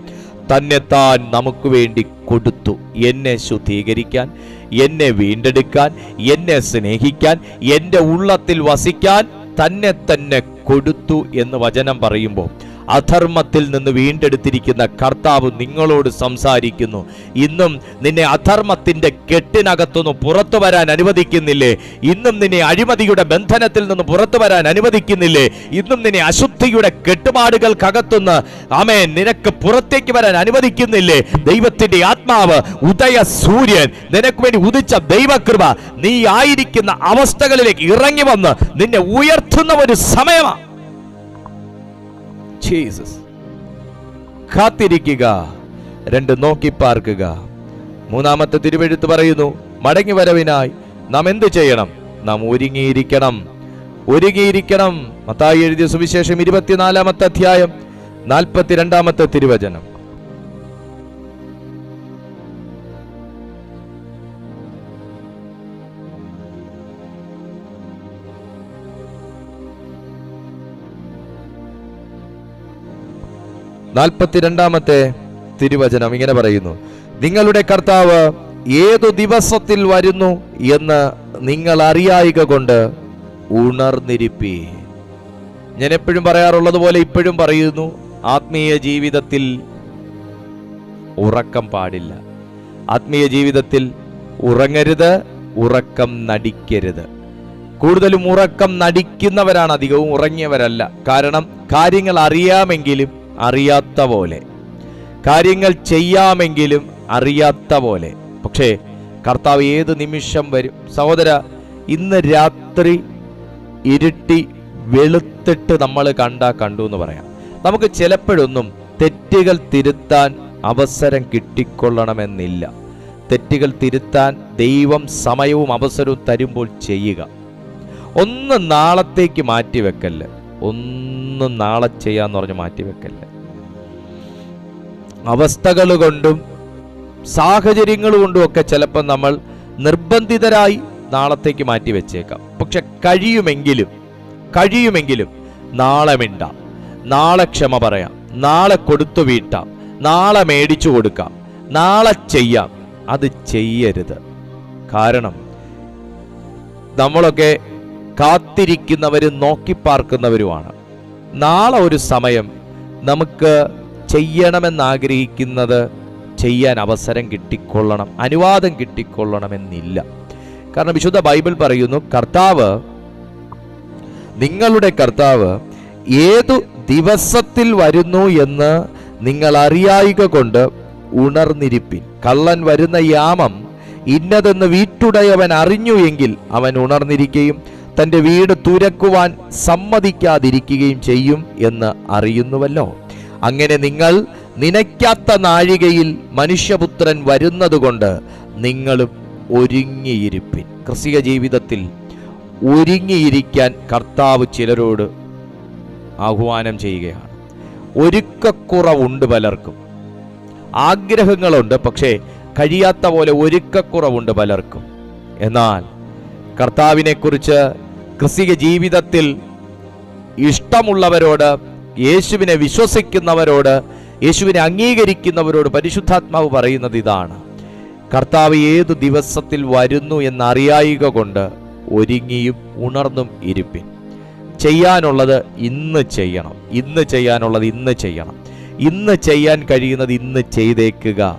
തന്നെത്താൻ നമുക്ക് വേണ്ടി കൊടുത്തു. എന്നെ ശുദ്ധീകരിക്കാൻ എന്നെ വീണ്ടെടുക്കാൻ എന്നെ സ്നേഹിക്കാൻ എന്റെ ഉള്ളത്തിൽ വസിക്കാൻ തന്നെ തന്നെ കൊടുത്തു എന്ന് വചനം പറയുമ്പോൾ അധർമ്മത്തിൽ നിന്ന് വീണ്ടെടുത്തിരിക്കുന്ന കർത്താവ് നിങ്ങളോട് സംസാരിക്കുന്നു. ഇന്നും നിന്നെ അധർമ്മത്തിന്റെ കെട്ടിനകത്തുനിന്ന് പുറത്തു വരാൻ അനുവദിക്കുന്നില്ലേ? ഇന്നും നിന്നെ അഴിമതിയുടെ ബന്ധനത്തിൽ നിന്ന് പുറത്തു വരാൻ അനുവദിക്കുന്നില്ലേ? ഇന്നും നിന്നെ അശുദ്ധിയുടെ കെട്ടുപാടുകൾക്കകത്തുനിന്ന് ആമേ നിനക്ക് പുറത്തേക്ക് വരാൻ അനുവദിക്കുന്നില്ലേ? ദൈവത്തിന്റെ ആത്മാവ് ഉദയ സൂര്യൻ നിനക്ക് വേണ്ടി ഉദിച്ച ദൈവകൃപ നീ ആയിരിക്കുന്ന അവസ്ഥകളിലേക്ക് ഇറങ്ങി വന്ന് നിന്നെ ഉയർത്തുന്ന ഒരു സമയമാണ് ജീസസ് കാത്തിരിക്കുക. രണ്ട് നോക്കി പാർക്കുക മൂന്നാമത്തെ തിരുവെഴുത്ത് പറയുന്നു മടങ്ങി വരവിനായി നാം എന്ത് ചെയ്യണം? നാം ഒരുങ്ങിയിരിക്കണം. ഒരുങ്ങിയിരിക്കണം. മത്തായി എഴുതിയ സുവിശേഷം ഇരുപത്തിനാലാമത്തെ അധ്യായം നാൽപ്പത്തിരണ്ടാമത്തെ തിരുവചനം. നാൽപ്പത്തിരണ്ടാമത്തെ തിരുവചനം ഇങ്ങനെ പറയുന്നു. നിങ്ങളുടെ കർത്താവ് ഏതു ദിവസത്തിൽ വരുന്നു എന്ന് നിങ്ങൾ അറിയായിക കൊണ്ട് ഉണർന്നിരിപ്പി ഞാൻ എപ്പോഴും പറയാറുള്ളത് പോലെ ഇപ്പോഴും പറയുന്നു ആത്മീയ ജീവിതത്തിൽ ഉറക്കം പാടില്ല. ആത്മീയ ജീവിതത്തിൽ ഉറങ്ങരുത് ഉറക്കം നടിക്കരുത്. കൂടുതലും ഉറക്കം നടിക്കുന്നവരാണ് അധികവും ഉറങ്ങിയവരല്ല. കാരണം കാര്യങ്ങൾ അറിയാമെങ്കിലും അറിയാത്ത പോലെ. കാര്യങ്ങൾ ചെയ്യാമെങ്കിലും അറിയാത്ത പോലെ. പക്ഷേ കർത്താവ് ഏത് നിമിഷം വരും? സഹോദര ഇന്ന് രാത്രി ഇരുട്ടി വെളുത്തിട്ട് നമ്മൾ കണ്ട കണ്ടു എന്ന് പറയാം. നമുക്ക് ചിലപ്പോഴൊന്നും തെറ്റുകൾ തിരുത്താൻ അവസരം കിട്ടിക്കൊള്ളണമെന്നില്ല. തെറ്റുകൾ തിരുത്താൻ ദൈവം സമയവും അവസരവും തരുമ്പോൾ ചെയ്യുക. ഒന്ന് നാളത്തേക്ക് മാറ്റിവെക്കല്ല് ഒന്നും നാളെ ചെയ്യാന്ന് പറഞ്ഞ് മാറ്റിവെക്കല്ല അവസ്ഥകൾ കൊണ്ടും സാഹചര്യങ്ങൾ കൊണ്ടും ഒക്കെ ചിലപ്പോൾ നമ്മൾ നിർബന്ധിതരായി നാളത്തേക്ക് മാറ്റി വെച്ചേക്കാം. പക്ഷെ കഴിയുമെങ്കിലും കഴിയുമെങ്കിലും നാളെ മിണ്ടാം. നാളെ ക്ഷമ പറയാം. നാളെ കൊടുത്തു വീട്ടാം. നാളെ മേടിച്ചു കൊടുക്കാം. നാളെ ചെയ്യാം. അത് ചെയ്യരുത്. കാരണം നമ്മളൊക്കെ കാത്തിരിക്കുന്നവരും നോക്കിപ്പാർക്കുന്നവരുമാണ്. നാളെ ഒരു സമയം നമുക്ക് ചെയ്യണമെന്നാഗ്രഹിക്കുന്നത് ചെയ്യാൻ അവസരം കിട്ടിക്കൊള്ളണം അനുവാദം കിട്ടിക്കൊള്ളണമെന്നില്ല. കാരണം വിശുദ്ധ ബൈബിൾ പറയുന്നു കർത്താവ് നിങ്ങളുടെ കർത്താവ് ഏതു ദിവസത്തിൽ വരുന്നു എന്ന് നിങ്ങൾ അറിയായിക കൊണ്ട് ഉണർന്നിരിപ്പിൻ. കള്ളൻ വരുന്ന യാമം ഇന്നതെന്ന് വീട്ടുടയവൻ അറിഞ്ഞു എങ്കിൽ അവൻ ഉണർന്നിരിക്കുകയും തന്റെ വീട് തുരക്കുവാൻ സമ്മതിക്കാതിരിക്കുകയും ചെയ്യും എന്ന് അറിയുന്നുവല്ലോ. അങ്ങനെ നിങ്ങൾ നനയ്ക്കാത്ത നാഴികയിൽ മനുഷ്യപുത്രൻ വരുന്നതുകൊണ്ട് നിങ്ങളും ഒരുങ്ങിയിരിപ്പിൻ. ക്രിസ്തീയ ജീവിതത്തിൽ ഒരുങ്ങിയിരിക്കാൻ കർത്താവ് ചിലരോട് ആഹ്വാനം ചെയ്യുകയാണ്. ഒരുക്കക്കുറവുണ്ട് പലർക്കും. ആഗ്രഹങ്ങളുണ്ട് പക്ഷേ കഴിയാത്ത പോലെ ഒരുക്കക്കുറവുണ്ട് പലർക്കും. എന്നാൽ കർത്താവിനെക്കുറിച്ച് ക്രിസ്തീയ ജീവിതത്തിൽ ഇഷ്ടമുള്ളവരോട് യേശുവിനെ വിശ്വസിക്കുന്നവരോട് യേശുവിനെ അംഗീകരിക്കുന്നവരോട് പരിശുദ്ധാത്മാവ് പറയുന്നത് ഇതാണ്. കർത്താവ് ഏതു ദിവസത്തിൽ വരുന്നു എന്നറിയായിക കൊണ്ട് ഒരുങ്ങിയും ഉണർന്നും ഇരുപ്പിൻ. ചെയ്യാനുള്ളത് ഇന്ന് ചെയ്യണം. ഇന്ന് ചെയ്യാനുള്ളത് ഇന്ന് ചെയ്യണം. ഇന്ന് ചെയ്യാൻ കഴിയുന്നത് ഇന്ന് ചെയ്തേക്കുക.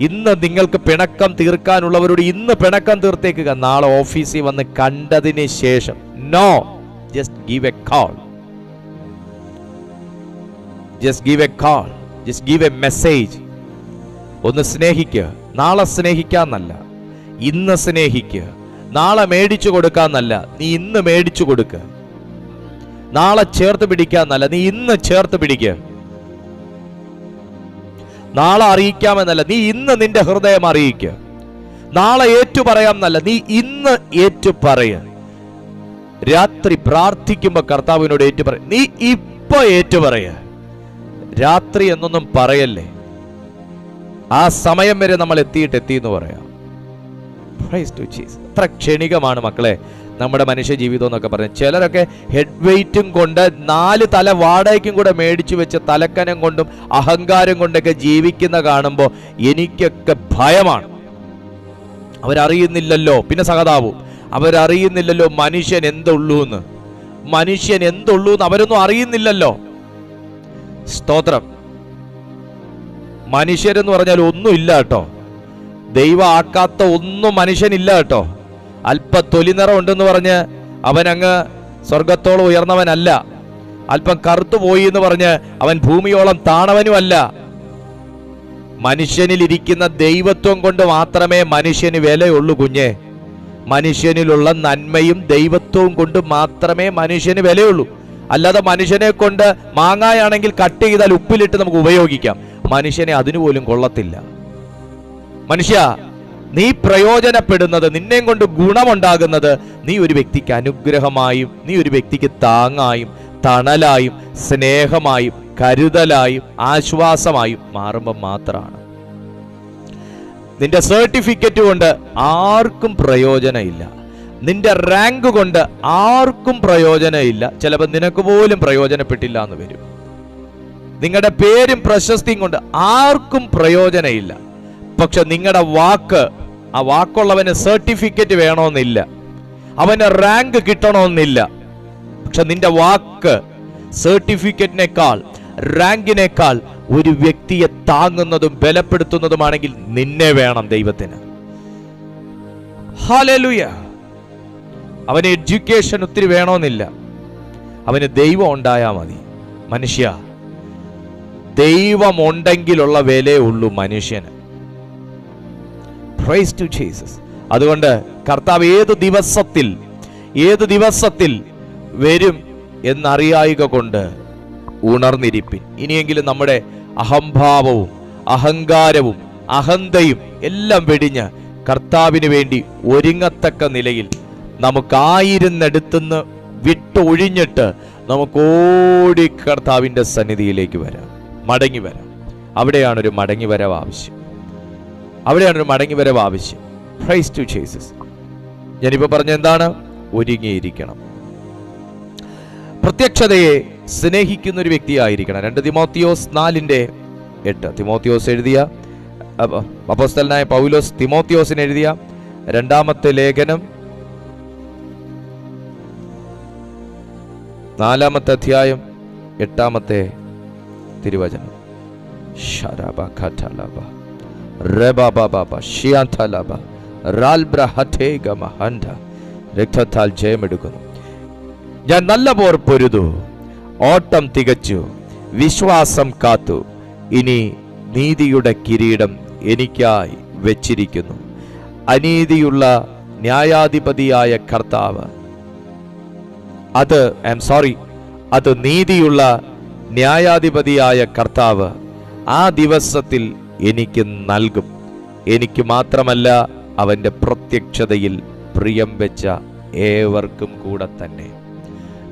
ഇന്ന് നിങ്ങൾക്ക് പിണക്കം തീർക്കാനുള്ളവരോട് ഇന്ന് പിണക്കം തീർത്തേക്കുക. നാളെ ഓഫീസിൽ വന്ന് കണ്ടതിന് ശേഷം. No just give a call just give a call just give a message ഒന്ന് സ്നേഹിക്കുക. നാളെ സ്നേഹിക്കാന്നല്ല. ഇന്ന് സ്നേഹിക്കുക. നാളെ മേടിച്ചു കൊടുക്കാന്നല്ല. നീ ഇന്ന് മേടിച്ചു കൊടുക്കുക നാളെ ചേർത്ത് പിടിക്കാന്നല്ല. നീ ഇന്ന് ചേർത്ത് പിടിക്കുക നാളെ അറിയിക്കാമെന്നല്ല നീ ഇന്ന് നിന്റെ ഹൃദയം അറിയിക്കുക നാളെ ഏറ്റു പറയാമെന്നല്ല നീ ഇന്ന് ഏറ്റു പറയ രാത്രി പ്രാർത്ഥിക്കുമ്പോൾ കർത്താവിനോട് ഏറ്റു പറ നീ ഇപ്പൊ ഏറ്റു പറയ രാത്രി എന്നൊന്നും പറയല്ലേ? ആ സമയം വരെ നമ്മൾ എത്തിയിട്ട് എത്തി എന്ന് പറയാം. അത്ര ക്ഷണികമാണ് മക്കളെ. നമ്മുടെ മനുഷ്യ ജീവിതം എന്നൊക്കെ പറഞ്ഞ് ചിലരൊക്കെ ഹെഡ് വെയിറ്റും കൊണ്ട് നാല് തല വാടകയ്ക്കും കൂടെ മേടിച്ചു വെച്ച് തലക്കനം കൊണ്ടും അഹങ്കാരം കൊണ്ടൊക്കെ ജീവിക്കുന്ന കാണുമ്പോൾ എനിക്കൊക്കെ ഭയമാണ്. അവരറിയുന്നില്ലല്ലോ. പിന്നെ സഹതാവും അവരറിയുന്നില്ലല്ലോ മനുഷ്യൻ എന്തുള്ളൂ എന്ന്. മനുഷ്യൻ എന്തുള്ളൂ എന്ന് അവരൊന്നും അറിയുന്നില്ലല്ലോ. സ്തോത്രം. മനുഷ്യരെന്ന് പറഞ്ഞാൽ ഒന്നുമില്ല കേട്ടോ. ദൈവം ആക്കാത്ത ഒന്നും മനുഷ്യനില്ല കേട്ടോ. അല്പ തൊലിനിറം ഉണ്ടെന്ന് പറഞ്ഞ് അവൻ അങ്ങ് സ്വർഗത്തോളം ഉയർന്നവനല്ല. അല്പം കറുത്തു പോയി എന്ന് പറഞ്ഞ് അവൻ ഭൂമിയോളം താണവനുമല്ല. മനുഷ്യനിലിരിക്കുന്ന ദൈവത്വം കൊണ്ട് മാത്രമേ മനുഷ്യന് വിലയുള്ളൂ കുഞ്ഞെ. മനുഷ്യനിലുള്ള നന്മയും ദൈവത്വവും കൊണ്ട് മാത്രമേ മനുഷ്യന് വിലയുള്ളൂ. അല്ലാതെ മനുഷ്യനെ കൊണ്ട് മാങ്ങായാണെങ്കിൽ കട്ട് ചെയ്താൽ ഉപ്പിലിട്ട് നമുക്ക് ഉപയോഗിക്കാം. മനുഷ്യനെ അതിനുപോലും കൊള്ളത്തില്ല. മനുഷ്യ നീ പ്രയോജനപ്പെടുന്നത് നിന്നെ കൊണ്ട് ഗുണമുണ്ടാകുന്നത് നീ ഒരു വ്യക്തിക്ക് അനുഗ്രഹമായും നീ ഒരു വ്യക്തിക്ക് താങ്ങായും തണലായും സ്നേഹമായും കരുതലായും ആശ്വാസമായും മാറുമ്പോൾ മാത്രമാണ്. നിന്റെ സർട്ടിഫിക്കറ്റ് കൊണ്ട് ആർക്കും പ്രയോജനമില്ല. നിന്റെ റാങ്ക് കൊണ്ട് ആർക്കും പ്രയോജനമില്ല. ചിലപ്പോൾ നിനക്ക് പോലും പ്രയോജനപ്പെട്ടില്ല എന്ന് വരും. നിങ്ങളുടെ പേരും പ്രശസ്തിയും കൊണ്ട് ആർക്കും പ്രയോജനമില്ല. പക്ഷെ നിങ്ങളുടെ വാക്ക് ആ വാക്കുള്ളവന് സർട്ടിഫിക്കറ്റ് വേണമെന്നില്ല അവന് റാങ്ക് കിട്ടണമെന്നില്ല പക്ഷെ നിന്റെ വാക്ക് സർട്ടിഫിക്കറ്റിനേക്കാൾ റാങ്കിനേക്കാൾ ഒരു വ്യക്തിയെ താങ്ങുന്നതും ബലപ്പെടുത്തുന്നതുമാണെങ്കിൽ നിന്നെ വേണം ദൈവത്തിന്. അവന് എഡ്യൂക്കേഷൻ ഒത്തിരി വേണമെന്നില്ല അവന് ദൈവം ഉണ്ടായാൽ മതി. മനുഷ്യ ദൈവമുണ്ടെങ്കിലുള്ള വിലയേ ഉള്ളൂ മനുഷ്യന്. പ്രൈസ് ടു ജീസസ് അതുകൊണ്ട് കർത്താവ് ഏത് ദിവസത്തിൽ ഏത് ദിവസത്തിൽ വരും എന്നറിയായിക കൊണ്ട് ഉണർന്നിരിപ്പിൻ. ഇനിയെങ്കിലും നമ്മുടെ അഹംഭാവവും അഹങ്കാരവും അഹന്തയും എല്ലാം വെടിഞ്ഞ് കർത്താവിന് വേണ്ടി ഒരുങ്ങത്തക്ക നിലയിൽ നമുക്കായിരുന്നെടുത്തുനിന്ന് വിട്ടൊഴിഞ്ഞിട്ട് നമുക്ക് ഓടി കർത്താവിന്റെ സന്നിധിയിലേക്ക് വരാം. മടങ്ങി വരാം. അവിടെയാണ് ഒരു മടങ്ങി വരവ് ആവശ്യം. അവിടെയാണ് ഒരു മടങ്ങി വരവ് ആവശ്യം. പ്രൈസ് ടു ജീസസ് ഞാനിപ്പോൾ പറഞ്ഞ എന്താണ്? ഒരുങ്ങിയിരിക്കണം. പ്രത്യക്ഷതയെ സ്നേഹിക്കുന്ന ഒരു വ്യക്തിയായിരിക്കണം. രണ്ട് തിമോത്തിയോസ് നാലിന്റെ എട്ട്. തിമോത്തിയോസ് എഴുതിയ അപ്പ- അപ്പോസ്തലനായ പൗലോസ് തിമോത്തിയോസിന് എഴുതിയ രണ്ടാമത്തെ ലേഖനം നാലാമത്തെ അധ്യായം എട്ടാമത്തെ തിരുവചനം. ഷരാബ ഖറ്റലബ രക്തത്താൽ ജയമെടുക്കുന്നു. ഞാൻ നല്ല പോർ പൊരുതു ഓട്ടം തികച്ചു വിശ്വാസം കാത്തു. ഇനി നീതിയുടെ കിരീടം എനിക്കായി വെച്ചിരിക്കുന്നു. അനീതിയുള്ള ന്യായാധിപതിയായ കർത്താവ് അത് ഐ എം സോറി അത് നീതിയുള്ള ന്യായാധിപതിയായ കർത്താവ് ആ ദിവസത്തിൽ എനിക്ക് നൽകും. എനിക്ക് മാത്രമല്ല അവന്റെ പ്രത്യക്ഷതയിൽ പ്രിയം വെച്ച ഏവർക്കും കൂടെ തന്നെ.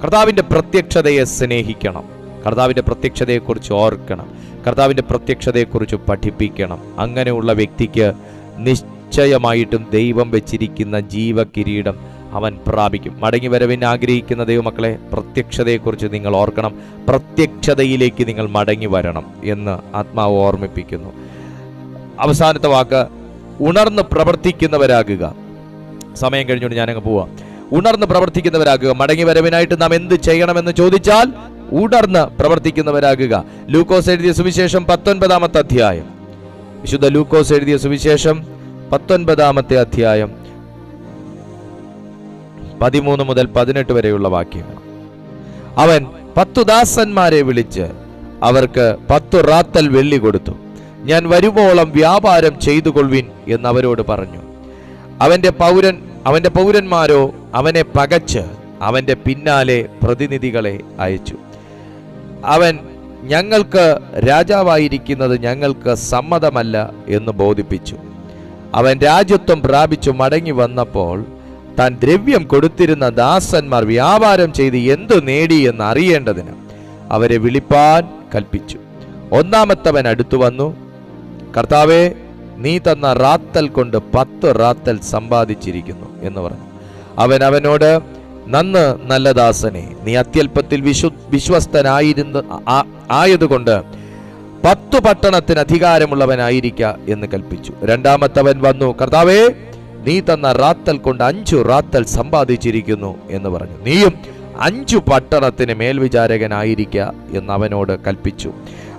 കർത്താവിന്റെ പ്രത്യക്ഷതയെ സ്നേഹിക്കണം. കർത്താവിന്റെ പ്രത്യക്ഷതയെക്കുറിച്ച് ഓർക്കണം. കർത്താവിന്റെ പ്രത്യക്ഷതയെക്കുറിച്ച് പഠിപ്പിക്കണം. അങ്ങനെയുള്ള വ്യക്തിക്ക് നിശ്ചയമായിട്ടും ദൈവം വെച്ചിരിക്കുന്ന ജീവകിരീടം അവൻ പ്രാപിക്കും. മടങ്ങി വരവിന് ആഗ്രഹിക്കുന്ന ദൈവമക്കളെ പ്രത്യക്ഷതയെക്കുറിച്ച് നിങ്ങൾ ഓർക്കണം. പ്രത്യക്ഷതയിലേക്ക് നിങ്ങൾ മടങ്ങി വരണം എന്ന് ആത്മാവ് ഓർമ്മിപ്പിക്കുന്നു. അവസാനത്തെ വാക്ക് ഉണർന്ന് പ്രവർത്തിക്കുന്നവരാകുക. സമയം കഴിഞ്ഞുകൊണ്ട് ഞാനങ്ങ് പോവാം. ഉണർന്ന് പ്രവർത്തിക്കുന്നവരാകുക. മടങ്ങി വരവിനായിട്ട് നാം എന്ത് ചെയ്യണമെന്ന് ചോദിച്ചാൽ ഉണർന്ന് പ്രവർത്തിക്കുന്നവരാകുക. ലൂക്കോസ് എഴുതിയ സുവിശേഷം പത്തൊൻപതാമത്തെ അധ്യായം. വിശുദ്ധ ലൂക്കോസ് എഴുതിയ സുവിശേഷം പത്തൊൻപതാമത്തെ അധ്യായം. പതിമൂന്ന് മുതൽ പതിനെട്ട് വരെയുള്ള വാക്യങ്ങൾ. അവൻ പത്തു ദാസന്മാരെ വിളിച്ച് അവർക്ക് പത്തു റാത്തൽ വെള്ളി കൊടുത്തു. ഞാൻ വരുവോളം വ്യാപാരം ചെയ്തു കൊള്ളുവിൻ എന്ന് അവരോട് പറഞ്ഞു. അവന്റെ പൗരൻ അവന്റെ പൗരന്മാരോ അവനെ പകച്ച് അവന്റെ പിന്നാലെ പ്രതിനിധികളെ അയച്ചു. അവൻ ഞങ്ങൾക്ക് രാജാവായിരിക്കുന്നത് ഞങ്ങൾക്ക് സമ്മതമല്ല എന്ന് ബോധിപ്പിച്ചു. അവൻ രാജ്യത്വം പ്രാപിച്ചു മടങ്ങി വന്നപ്പോൾ താൻ ദ്രവ്യം കൊടുത്തിരുന്ന ദാസന്മാർ വ്യാപാരം ചെയ്ത് എന്തു നേടി എന്ന് അറിയേണ്ടതിന് അവരെ വിളിപ്പാൻ കൽപ്പിച്ചു. ഒന്നാമത്തവൻ അടുത്തു വന്നു. കർത്താവെ നീ തന്ന റാത്തൽ കൊണ്ട് പത്ത് റാത്തൽ സമ്പാദിച്ചിരിക്കുന്നു എന്ന് പറഞ്ഞു. അവൻ അവനോട് നന്ന് നല്ല ദാസനെ നീ അത്യല്പത്തിൽ വിശു വിശ്വസ്തനായിരുന്നു ആയതുകൊണ്ട് പത്തു പട്ടണത്തിന് അധികാരമുള്ളവനായിരിക്ക എന്ന് കൽപ്പിച്ചു. രണ്ടാമത്തവൻ വന്നു കർത്താവേ നീ തന്ന റാത്തൽ കൊണ്ട് അഞ്ചു റാത്തൽ സമ്പാദിച്ചിരിക്കുന്നു എന്ന് പറഞ്ഞു. നീയും അഞ്ചു പട്ടണത്തിന് മേൽവിചാരകനായിരിക്ക എന്ന് അവനോട് കൽപ്പിച്ചു.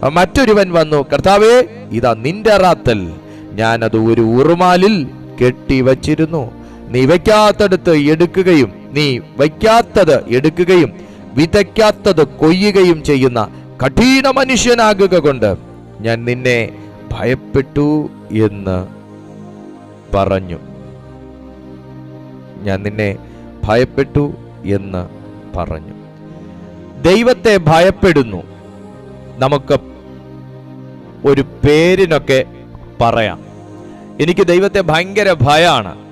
മറ്റൊരുവൻ വന്നു കർത്താവേ ഇതാ നിന്റെ റാത്തൽ ഞാനത് ഒരു ഉറുമാലിൽ കെട്ടിവച്ചിരുന്നു. നീ വയ്ക്കാത്തടുത്ത് എടുക്കുകയും നീ വയ്ക്കാത്തത് എടുക്കുകയും വിതയ്ക്കാത്തത് കൊയ്യുകയും ചെയ്യുന്ന കഠിന മനുഷ്യനാകുക കൊണ്ട് ഞാൻ നിന്നെ ഭയപ്പെട്ടു എന്ന് പറഞ്ഞു. ഞാൻ നിന്നെ ഭയപ്പെട്ടു എന്ന് പറഞ്ഞു. ദൈവത്തെ ഭയപ്പെടുന്നു. നമുക്ക് ഒരു പേരിനൊക്കെ പറയാം. എനിക്ക് ദൈവത്തെ ഭയങ്കര ഭയമാണ്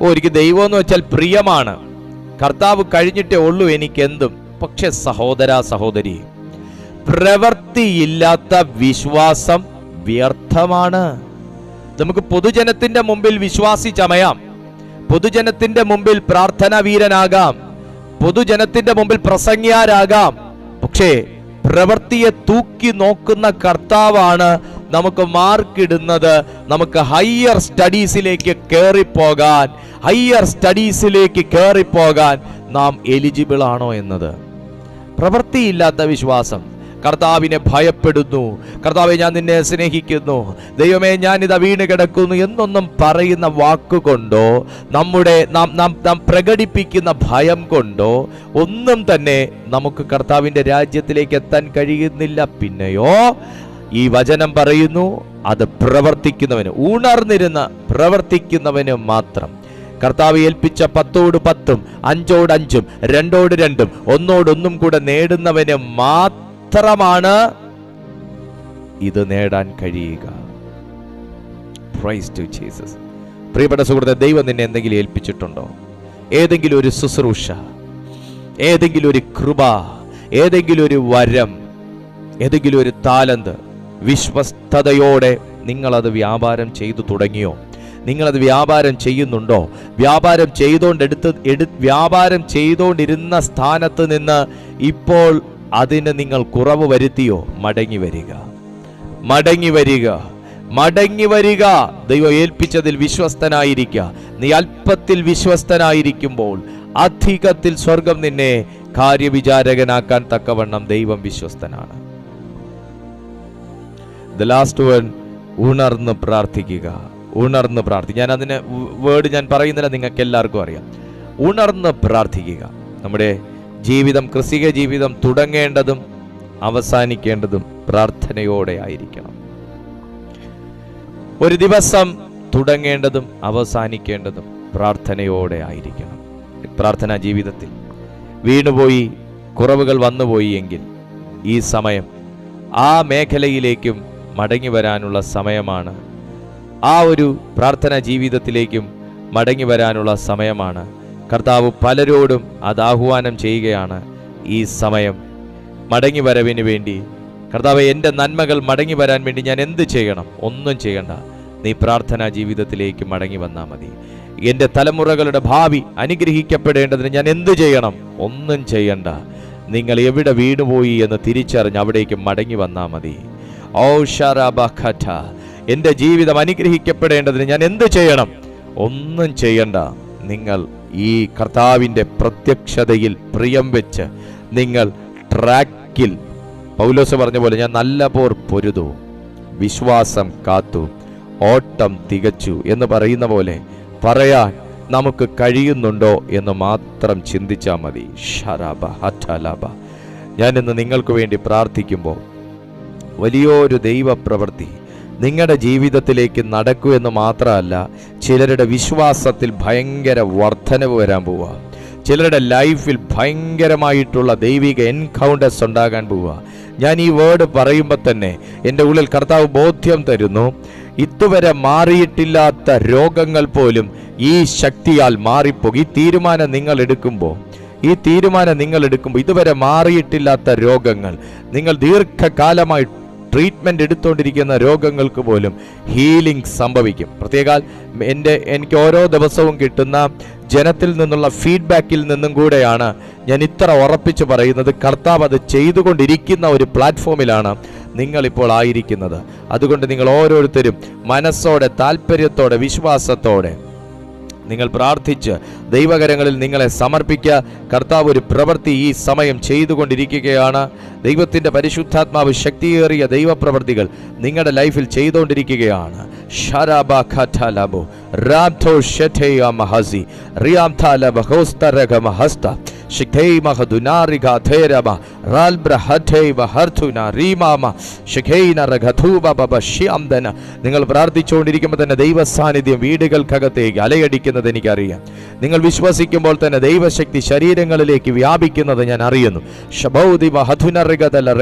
ഓ എനിക്ക് ദൈവം എന്ന് വെച്ചാൽ പ്രിയമാണ്. കർത്താവ് കഴിഞ്ഞിട്ടേ ഉള്ളൂ എനിക്കെന്തും. പക്ഷെ സഹോദര സഹോദരി പ്രവൃത്തിയില്ലാത്ത വിശ്വാസം വ്യർത്ഥമാണ്. നമുക്ക് പൊതുജനത്തിന്റെ മുമ്പിൽ വിശ്വാസി ചമയാം. പൊതുജനത്തിന്റെ മുമ്പിൽ പ്രാർത്ഥനാ വീരനാകാം. പൊതുജനത്തിന്റെ മുമ്പിൽ പ്രസംഗിയാരാകാം. പക്ഷേ പ്രവൃത്തിയെ തൂക്കി നോക്കുന്ന കർത്താവാണ് നമുക്ക് മാർക്കിടുന്നത്. നമുക്ക് ഹയർ സ്റ്റഡീസിലേക്ക് കയറിപ്പോകാൻ ഹയർ സ്റ്റഡീസിലേക്ക് കയറിപ്പോകാൻ നാം എലിജിബിൾ ആണോ എന്നത്? പ്രവൃത്തിയില്ലാത്ത വിശ്വാസം. കർത്താവിനെ ഭയപ്പെടുന്നു. കർത്താവെ ഞാൻ നിന്നെ സ്നേഹിക്കുന്നു. ദൈവമേ ഞാനിതാ വീണ് കിടക്കുന്നു എന്നൊന്നും പറയുന്ന വാക്കുകൊണ്ടോ നമ്മുടെ നാം നാം നാം പ്രകടിപ്പിക്കുന്ന ഭയം കൊണ്ടോ ഒന്നും തന്നെ നമുക്ക് കർത്താവിന്റെ രാജ്യത്തിലേക്ക് എത്താൻ കഴിയുന്നില്ല. പിന്നെയോ ഈ വചനം പറയുന്നു അത് പ്രവർത്തിക്കുന്നവന് ഉണർന്നിരുന്ന പ്രവർത്തിക്കുന്നവന് മാത്രം. കർത്താവ് ഏൽപ്പിച്ച പത്തോട് പത്തും അഞ്ചോട് അഞ്ചും രണ്ടോട് രണ്ടും ഒന്നോടൊന്നും കൂടെ നേടുന്നവന് മാത്രമാണ് ഇത് നേടാൻ കഴിയുക. പ്രിയപ്പെട്ട സുഹൃത്തെ ദൈവം നിന്നെ എന്തെങ്കിലും ഏൽപ്പിച്ചിട്ടുണ്ടോ? ഏതെങ്കിലും ഒരു ശുശ്രൂഷ ഏതെങ്കിലും ഒരു കൃപ ഏതെങ്കിലും ഒരു വരം ഏതെങ്കിലും ഒരു താലന്ത് വിശ്വസ്തയോടെ നിങ്ങളത് വ്യാപാരം ചെയ്തു തുടങ്ങിയോ? നിങ്ങളത് വ്യാപാരം ചെയ്യുന്നുണ്ടോ? വ്യാപാരം ചെയ്തുകൊണ്ടെടുത്ത് എടു വ്യാപാരം ചെയ്തുകൊണ്ടിരുന്ന സ്ഥാനത്ത് നിന്ന് ഇപ്പോൾ അതിന് നിങ്ങൾ കുറവ് വരുത്തിയോ? മടങ്ങി വരിക. മടങ്ങി വരിക. മടങ്ങി വരിക. ദൈവം ഏൽപ്പിച്ചതിൽ വിശ്വസ്തനായിരിക്കുക നീ അല്പത്തിൽ വിശ്വസ്തനായിരിക്കുമ്പോൾ അധികത്തിൽ സ്വർഗം നിന്നെ കാര്യവിചാരകനാക്കാൻ തക്കവണ്ണം ദൈവം വിശ്വസ്തനാണ്. ദ ലാസ്റ്റ് വൺ ഉണർന്ന് പ്രാർത്ഥിക്കുക. ഉണർന്ന് പ്രാർത്ഥി. ഞാൻ അതിന് വേർഡ് ഞാൻ പറയുന്നില്ല നിങ്ങൾക്ക് എല്ലാവർക്കും അറിയാം. ഉണർന്ന് പ്രാർത്ഥിക്കുക. നമ്മുടെ ജീവിതം കൃഷിക ജീവിതം തുടങ്ങേണ്ടതും അവസാനിക്കേണ്ടതും പ്രാർത്ഥനയോടെ ആയിരിക്കണം. ഒരു ദിവസം തുടങ്ങേണ്ടതും അവസാനിക്കേണ്ടതും പ്രാർത്ഥനയോടെ ആയിരിക്കണം. പ്രാർത്ഥനാ ജീവിതത്തിൽ വീണുപോയി കുറവുകൾ വന്നുപോയി എങ്കിൽ ഈ സമയം ആ മേഖലയിലേക്കും മടങ്ങി വരാനുള്ള സമയമാണ്. ആ ഒരു പ്രാർത്ഥനാ ജീവിതത്തിലേക്കും മടങ്ങി വരാനുള്ള സമയമാണ് കർത്താവ് പലരോടും അത് ആഹ്വാനം ചെയ്യുകയാണ് ഈ സമയം. മടങ്ങി വരവിന് വേണ്ടി. കർത്താവ് എന്റെ നന്മകൾ മടങ്ങി വരാൻ വേണ്ടി ഞാൻ എന്ത് ചെയ്യണം? ഒന്നും ചെയ്യണ്ട. നീ പ്രാർത്ഥനാ ജീവിതത്തിലേക്ക് മടങ്ങി വന്നാൽ മതി. എന്റെ തലമുറകളുടെ ഭാവി അനുഗ്രഹിക്കപ്പെടേണ്ടതിന് ഞാൻ എന്ത് ചെയ്യണം? ഒന്നും ചെയ്യണ്ട. നിങ്ങൾ എവിടെ വീണുപോയി എന്ന് തിരിച്ചറിഞ്ഞ് അവിടേക്ക് മടങ്ങി വന്നാൽ മതി. ഓ എന്റെ ജീവിതം അനുഗ്രഹിക്കപ്പെടേണ്ടതിന് ഞാൻ എന്ത് ചെയ്യണം? ഒന്നും ചെയ്യണ്ട. നിങ്ങൾ ഈ കർത്താവിന്റെ പ്രത്യക്ഷതയിൽ പ്രിയം വെച്ച് നിങ്ങൾ ട്രാക്കിൽ പൗലോസ് പറഞ്ഞ പോലെ ഞാൻ നല്ല പോർ പൊരുതു വിശ്വാസം കാത്തു ഓട്ടം തികച്ചു എന്ന് പറയുന്ന പോലെ പറയാൻ നമുക്ക് കഴിയുന്നുണ്ടോ എന്ന് മാത്രം ചിന്തിച്ചാൽ മതി. ഷറാബ ഹറ്റലബ ഞാനിന്ന് നിങ്ങൾക്ക് വേണ്ടി പ്രാർത്ഥിക്കുമ്പോൾ വലിയൊരു ദൈവപ്രവൃത്തി നിങ്ങളുടെ ജീവിതത്തിലേക്ക് നടക്കൂ എന്ന് മാത്രമല്ല ചിലരുടെ വിശ്വാസത്തിൽ ഭയങ്കര വർധനവ് വരാൻ പോവുക. ചിലരുടെ ലൈഫിൽ ഭയങ്കരമായിട്ടുള്ള ദൈവിക എൻകൗണ്ടേഴ്സ് ഉണ്ടാകാൻ പോവുക. ഞാൻ ഈ വേർഡ് പറയുമ്പോൾ തന്നെ എന്റെ ഉള്ളിൽ കർത്താവ് ബോധ്യം തരുന്നു ഇതുവരെ മാറിയിട്ടില്ലാത്ത രോഗങ്ങൾ പോലും ഈ ശക്തിയാൽ മാറിപ്പോകും. ഈ തീരുമാനം നിങ്ങൾ എടുക്കുമ്പോൾ ഈ തീരുമാനം നിങ്ങൾ എടുക്കുമ്പോൾ ഇതുവരെ മാറിയിട്ടില്ലാത്ത രോഗങ്ങൾ നിങ്ങൾ ദീർഘകാലമായി ട്രീറ്റ്മെന്റ് എടുത്തുകൊണ്ടിരിക്കുന്ന രോഗങ്ങൾക്ക് പോലും ഹീലിംഗ് സംഭവിക്കും. പ്രത്യേകാൽ എന്റെ എനിക്ക് ഓരോ ദിവസവും കിട്ടുന്ന ജനത്തിൽ നിന്നുള്ള ഫീഡ്ബാക്കിൽ നിന്നും കൂടെയാണ് ഞാൻ ഇത്ര ഉറപ്പിച്ച് പറയുന്നത്. കർത്താവ് അത് ചെയ്തുകൊണ്ടിരിക്കുന്ന ഒരു പ്ലാറ്റ്ഫോമിലാണ് നിങ്ങളിപ്പോൾ ആയിരിക്കുന്നത്. അതുകൊണ്ട് നിങ്ങൾ ഓരോരുത്തരും മനസ്സോടെ താല്പര്യത്തോടെ വിശ്വാസത്തോടെ നിങ്ങൾ പ്രാർത്ഥിച്ച് ദൈവകരങ്ങളിൽ നിങ്ങളെ സമർപ്പിക്കുക. കർത്താവ് ഒരു പ്രവൃത്തി ഈ സമയം ചെയ്തുകൊണ്ടിരിക്കുകയാണ്. ദൈവത്തിന്റെ പരിശുദ്ധാത്മാവ് ശക്തിയേറിയ ദൈവപ്രവൃത്തികൾ നിങ്ങളുടെ ലൈഫിൽ ചെയ്തുകൊണ്ടിരിക്കുകയാണ്. ഷരാബ ഖാലബോ ഷെഥേയ മഹസി റിയാം ഥാലബ മഹസ്ത ശിഖൈ മഹദുനാരിക ധേരബ റാൽബ്ര ഹധൈവ ഹർഥുന റീമാമ ശിഖൈന നിങ്ങൾ പ്രാർത്ഥിച്ചുകൊണ്ടിരിക്കുമ്പോൾ തന്നെ ദൈവ സാന്നിധ്യം വീടുകൾക്കകത്തേക്ക് അലയടിക്കുന്നത് എനിക്കറിയാം. നിങ്ങൾ വിശ്വസിക്കുമ്പോൾ തന്നെ ദൈവശക്തി ശരീരങ്ങളിലേക്ക് വ്യാപിക്കുന്നത് ഞാൻ അറിയുന്നു. ശബൗദിവ ഹധുനറികതല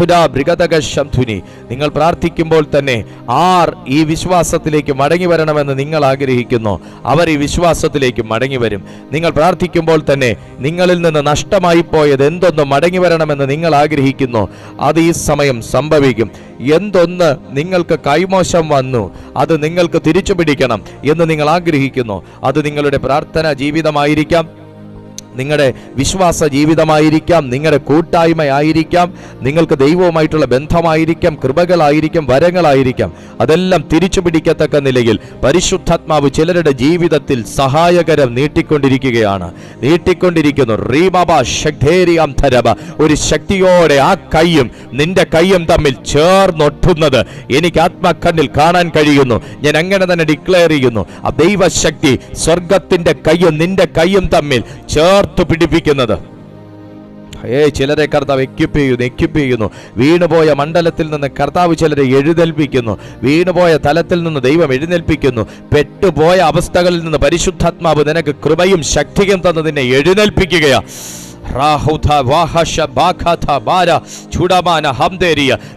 രഗംശതജന ധുനി നിങ്ങൾ പ്രാർത്ഥിക്കുമ്പോൾ തന്നെ ആർ ഈ വിശ്വാസത്തിലേക്ക് മടങ്ങി വരണമെന്ന് നിങ്ങൾ ആഗ്രഹിക്കുന്നു. അവർ ഈ വിശ്വാസത്തിലേക്ക് മടങ്ങി വരും. നിങ്ങൾ പ്രാർത്ഥിക്കുമ്പോൾ തന്നെ നിങ്ങളിൽ നിന്ന് നഷ്ടമായി പോയത് എന്തൊന്ന് മടങ്ങി വരണമെന്ന് നിങ്ങൾ ആഗ്രഹിക്കുന്നു. അത് ഈ സമയം സംഭവിക്കും. എന്തൊന്ന് നിങ്ങൾക്ക് കൈമോശം വന്നു അത് നിങ്ങൾക്ക് തിരിച്ചു പിടിക്കണം എന്ന് നിങ്ങൾ ആഗ്രഹിക്കുന്നു. അത് നിങ്ങളുടെ പ്രാർത്ഥന ജീവിതമായിരിക്കാം. നിങ്ങളുടെ വിശ്വാസ ജീവിതമായിരിക്കാം നിങ്ങളുടെ കൂട്ടായ്മയായിരിക്കാം നിങ്ങൾക്ക് ദൈവവുമായിട്ടുള്ള ബന്ധമായിരിക്കാം കൃപകളായിരിക്കാം വരങ്ങളായിരിക്കാം. അതെല്ലാം തിരിച്ചു പിടിക്കത്തക്ക നിലയിൽ പരിശുദ്ധാത്മാവ് ചിലരുടെ ജീവിതത്തിൽ സഹായകരം നീട്ടിക്കൊണ്ടിരിക്കുകയാണ്. നീട്ടിക്കൊണ്ടിരിക്കുന്നു. ഒരു ശക്തിയോടെ ആ കൈയും നിന്റെ കൈയും തമ്മിൽ ചേർന്നൊട്ടുന്നത് എനിക്ക് ആത്മാക്കണ്ണിൽ കാണാൻ കഴിയുന്നു. ഞാൻ അങ്ങനെ തന്നെ ഡിക്ലെയർ ചെയ്യുന്നു. ആ ദൈവശക്തി സ്വർഗത്തിന്റെ കൈയും നിന്റെ കൈയും തമ്മിൽ ചേർത്ത് പിടിപ്പിക്കുന്നത്. ഏ ചിലരെ കർത്താവ് എക്യുപ്പ് ചെയ്യുന്നു എക്യുപ്പ് ചെയ്യുന്നു. വീണുപോയ മണ്ഡലത്തിൽ നിന്ന് കർത്താവ് ചിലരെ എഴുന്നേൽപ്പിക്കുന്നു. വീണുപോയ തലത്തിൽ നിന്ന് ദൈവം എഴുന്നേൽപ്പിക്കുന്നു. പെട്ടുപോയ അവസ്ഥകളിൽ നിന്ന് പരിശുദ്ധാത്മാവ് നിനക്ക് കൃപയും ശക്തിയും തന്ന് നിന്നെ എഴുന്നേൽപ്പിക്കുകയാ.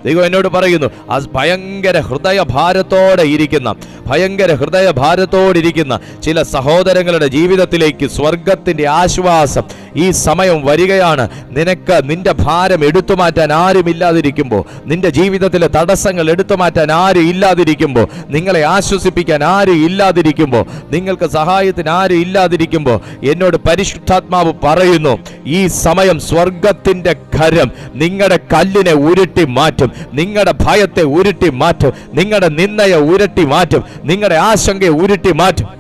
ദൈവം എന്നോട് പറയുന്നു ആ ഭയങ്കര ഹൃദയഭാരത്തോടെ ഇരിക്കുന്ന ഭയങ്കര ഹൃദയഭാരത്തോടിരിക്കുന്ന ചില സഹോദരങ്ങളുടെ ജീവിതത്തിലേക്ക് സ്വർഗത്തിന്റെ ആശ്വാസം ഈ സമയം വരികയാണ്. നിനക്ക് നിന്റെ ഭാരം എടുത്തു മാറ്റാൻ ആരുമില്ലാതിരിക്കുമ്പോൾ നിന്റെ ജീവിതത്തിലെ തടസ്സങ്ങൾ എടുത്തു മാറ്റാൻ ആരും ഇല്ലാതിരിക്കുമ്പോൾ നിങ്ങളെ ആശ്വസിപ്പിക്കാൻ ആരും ഇല്ലാതിരിക്കുമ്പോൾ നിങ്ങൾക്ക് സഹായത്തിന് ആരും ഇല്ലാതിരിക്കുമ്പോൾ എന്നോട് പരിശുദ്ധാത്മാവ് പറയുന്നു ഈ സമയം സ്വർഗത്തിന്റെ കരം നിങ്ങളുടെ കല്ലിനെ ഉരുട്ടി മാറ്റും നിങ്ങളുടെ ഭയത്തെ ഉരുട്ടി മാറ്റും നിങ്ങളുടെ നിന്നയെ ഉരുട്ടി മാറ്റും നിങ്ങളുടെ ആശങ്കയെ ഉരുട്ടി മാറ്റും.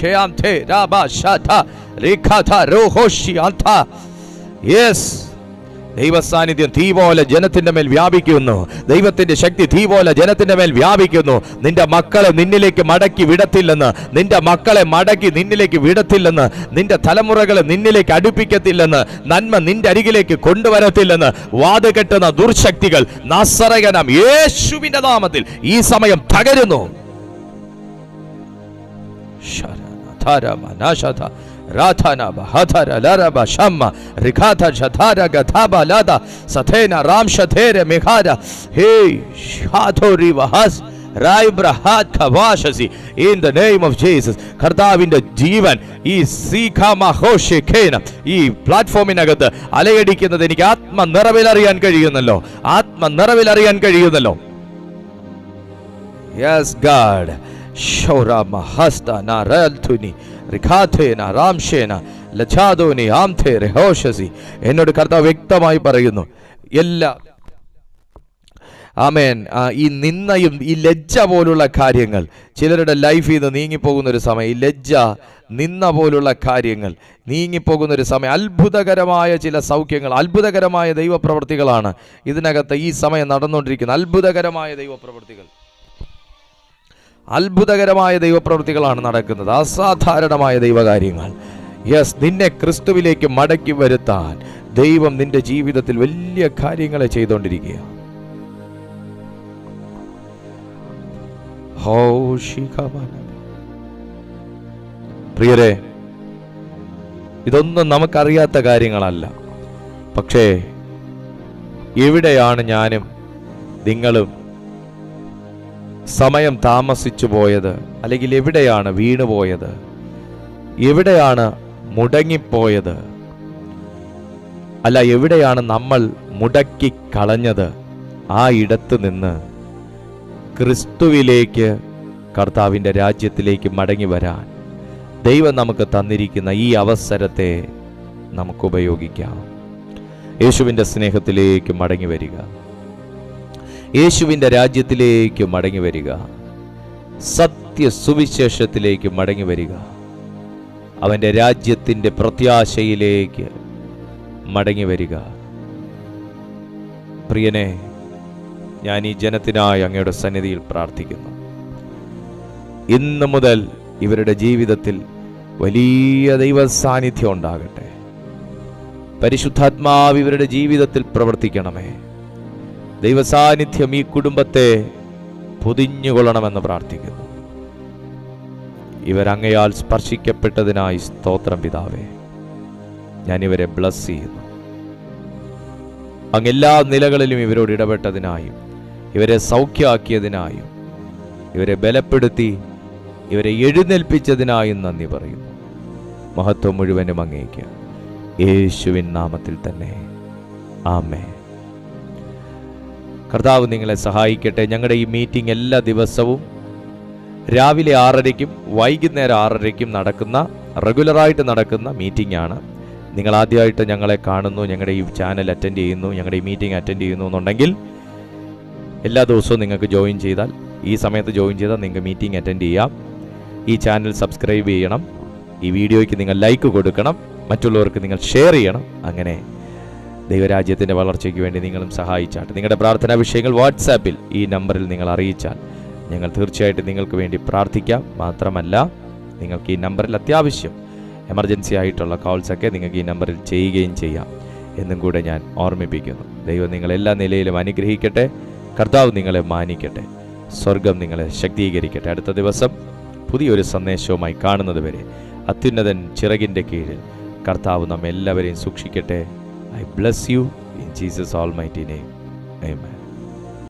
ഷയാന്തേ രാബ ശാഥ രേഖാഥ രോഹോഷിയാന്ത യെസ് ദൈവസാന്നിധ്യം തീ പോലെ ജനത്തിന്റെ മേൽ വ്യാപിക്കുന്നു. ദൈവത്തിന്റെ ശക്തി തീ പോലെ ജനത്തിന്റെ മേൽ വ്യാപിക്കുന്നു. നിന്റെ മക്കളെ നിന്നിലേക്ക് മടക്കി വിടത്തില്ലെന്ന്. നിന്റെ മക്കളെ മടക്കി നിന്നിലേക്ക് വിടത്തില്ലെന്ന്. നിന്റെ തലമുറകളെ നിന്നിലേക്ക് അടുപ്പിക്കത്തില്ലെന്ന്. നന്മ നിന്റെ അരികിലേക്ക് കൊണ്ടുവരത്തില്ലെന്ന്. വാത് കെട്ടുന്ന ദുർശക്തികൾ നസറകനം യേശുവിന്റെ നാമത്തിൽ ഈ സമയം തകരുന്നു. Sharana, Tarama, Nashata, Rathana, Bahatara, Laraba, Shamma, Rikata, Shatara, Gataba, Lada, Satena, Ram, Shatere, Mekhada, Hey, Shato, Rivahas, Raibrahat, Kavashasi, in the name of Jesus, കർത്താവിന്റെ ജീവൻ ഈ സീഖാമഹോഷേഖേന ഈ പ്ലാറ്റ്ഫോമിനകത്ത് അലയടിക്കുന്നത് എനിക്ക് ആത്മ നിറവിലറിയാൻ കഴിയുന്നല്ലോ ആത്മ നിറവിലറിയാൻ കഴിയുന്നല്ലോ യെസ് ഗാഡ് ഷൗറാമ ഹസ്ത നാരൽതുനി റിഖാഥേന രാംഷേന ലഛാദോനി ആംഥേ രഹോഷസി എന്നോട് കർത്താവ് വ്യക്തമായി പറയുന്നു. എല്ലാ ആമേൻ. ഈ നിന്നയും ഈ ലജ്ജ പോലുള്ള കാര്യങ്ങൾ ചിലരുടെ ലൈഫിൽ നിന്ന് നീങ്ങിപ്പോകുന്ന ഒരു സമയം ഈ ലജ്ജ നിന്ന പോലുള്ള കാര്യങ്ങൾ നീങ്ങിപ്പോകുന്ന ഒരു സമയം അത്ഭുതകരമായ ചില സൗഖ്യങ്ങൾ അത്ഭുതകരമായ ദൈവപ്രവൃത്തികളാണ് ഇതിനകത്ത് ഈ സമയം നടന്നുകൊണ്ടിരിക്കുന്ന അത്ഭുതകരമായ ദൈവപ്രവൃത്തികൾ. അത്ഭുതകരമായ ദൈവപ്രവൃത്തികളാണ് നടക്കുന്നത്. അസാധാരണമായ ദൈവകാര്യങ്ങൾ. യെസ് നിന്നെ ക്രിസ്തുവിലേക്ക് മടക്കി വരുത്താൻ ദൈവം നിന്റെ ജീവിതത്തിൽ വലിയ കാര്യങ്ങളെ ചെയ്തുകൊണ്ടിരിക്കുക. പ്രിയരെ ഇതൊന്നും നമുക്കറിയാത്ത കാര്യങ്ങളല്ല. പക്ഷേ എവിടെയാണ് ഞാനും നിങ്ങളും സമയം താമസിച്ചു പോയത് അല്ലെങ്കിൽ എവിടെയാണ് വീണുപോയത്? എവിടെയാണ് മുടങ്ങിപ്പോയത്? അല്ല എവിടെയാണ് നമ്മൾ മുടക്കി കളഞ്ഞത് ആ ഇടത്ത് നിന്ന് ക്രിസ്തുവിലേക്ക് കർത്താവിന്റെ രാജ്യത്തിലേക്ക് മടങ്ങി വരാൻ ദൈവം നമുക്ക് തന്നിരിക്കുന്ന ഈ അവസരത്തെ നമുക്ക് ഉപയോഗിക്കാം യേശുവിന്റെ സ്നേഹത്തിലേക്ക് മടങ്ങി വരിക. യേശുവിന്റെ രാജ്യത്തിലേക്ക് മടങ്ങി വരിക. സത്യ സുവിശേഷത്തിലേക്ക് മടങ്ങി വരിക. അവന്റെ രാജ്യത്തിന്റെ പ്രത്യാശയിലേക്ക് മടങ്ങി വരിക. പ്രിയനെ ഞാൻ ഈ ജനത്തിനായി അങ്ങയുടെ സന്നിധിയിൽ പ്രാർത്ഥിക്കുന്നു. ഇന്നു മുതൽ ഇവരുടെ ജീവിതത്തിൽ വലിയ ദൈവ സാന്നിധ്യം ഉണ്ടാകട്ടെ. പരിശുദ്ധാത്മാവ് ഇവരുടെ ജീവിതത്തിൽ പ്രവർത്തിക്കണമേ. ദൈവസാന്നിധ്യം ഈ കുടുംബത്തെ പൊതിഞ്ഞുകൊള്ളണമെന്ന് പ്രാർത്ഥിക്കുന്നു. ഇവരങ്ങയാൽ സ്പർശിക്കപ്പെട്ടതിനായി സ്തോത്രം പിതാവേ. ഞാൻ ഇവരെ ബ്ലസ് ചെയ്യുന്നു. അങ്ങ് എല്ലാ നിലകളിലും ഇവരോട് ഇടപെട്ടതിനായും ഇവരെ സൗഖ്യമാക്കിയതിനായും ഇവരെ ബലപ്പെടുത്തി ഇവരെ എഴുന്നേൽപ്പിച്ചതിനായും നന്ദി പറയുന്നു. മഹത്വം മുഴുവനും അങ്ങേക്ക് യേശുവിൻ നാമത്തിൽ തന്നെ. ആമേ കർത്താവ് നിങ്ങളെ സഹായിക്കട്ടെ. ഞങ്ങളുടെ ഈ മീറ്റിംഗ് എല്ലാ ദിവസവും രാവിലെ ആറരയ്ക്കും വൈകുന്നേരം ആറരയ്ക്കും നടക്കുന്ന റെഗുലറായിട്ട് നടക്കുന്ന മീറ്റിംഗ് ആണ് നിങ്ങൾ ആദ്യമായിട്ട് ഞങ്ങളെ കാണുന്നു ഞങ്ങളുടെ ഈ ചാനൽ അറ്റൻഡ് ചെയ്യുന്നു ഞങ്ങളുടെ ഈ മീറ്റിംഗ് അറ്റൻഡ് ചെയ്യുന്നു എന്നുണ്ടെങ്കിൽ എല്ലാ ദിവസവും നിങ്ങൾക്ക് ജോയിൻ ചെയ്താൽ ഈ സമയത്ത് ജോയിൻ ചെയ്താൽ നിങ്ങൾക്ക് മീറ്റിംഗ് അറ്റൻഡ് ചെയ്യാം. ഈ ചാനൽ സബ്സ്ക്രൈബ് ചെയ്യണം. ഈ വീഡിയോയ്ക്ക് നിങ്ങൾ ലൈക്ക് കൊടുക്കണം. മറ്റുള്ളവർക്ക് നിങ്ങൾ ഷെയർ ചെയ്യണം. അങ്ങനെ ദൈവരാജ്യത്തിന്റെ വളർച്ചയ്ക്ക് വേണ്ടി നിങ്ങളും സഹായിച്ചാട്ടെ. നിങ്ങളുടെ പ്രാർത്ഥനാ വിഷയങ്ങൾ വാട്സാപ്പിൽ ഈ നമ്പറിൽ നിങ്ങൾ അറിയിച്ചാൽ ഞങ്ങൾ തീർച്ചയായിട്ടും നിങ്ങൾക്ക് വേണ്ടി പ്രാർത്ഥിക്കാം. മാത്രമല്ല നിങ്ങൾക്ക് ഈ നമ്പറിൽ അത്യാവശ്യം എമർജൻസി ആയിട്ടുള്ള കോൾസൊക്കെ നിങ്ങൾക്ക് ഈ നമ്പറിൽ ചെയ്യുകയും ചെയ്യാം എന്നും കൂടെ ഞാൻ ഓർമ്മിപ്പിക്കുന്നു. ദൈവം നിങ്ങൾ എല്ലാ നിലയിലും അനുഗ്രഹിക്കട്ടെ. കർത്താവ് നിങ്ങളെ മാനിക്കട്ടെ. സ്വർഗം നിങ്ങളെ ശക്തീകരിക്കട്ടെ. അടുത്ത ദിവസം പുതിയൊരു സന്ദേശവുമായി കാണുന്നതുവരെ അത്യുന്നതൻ ചിറകിന്റെ കീഴിൽ കർത്താവ് നമ്മെല്ലാവരെയും സൂക്ഷിക്കട്ടെ. I bless you in Jesus' almighty name. Amen.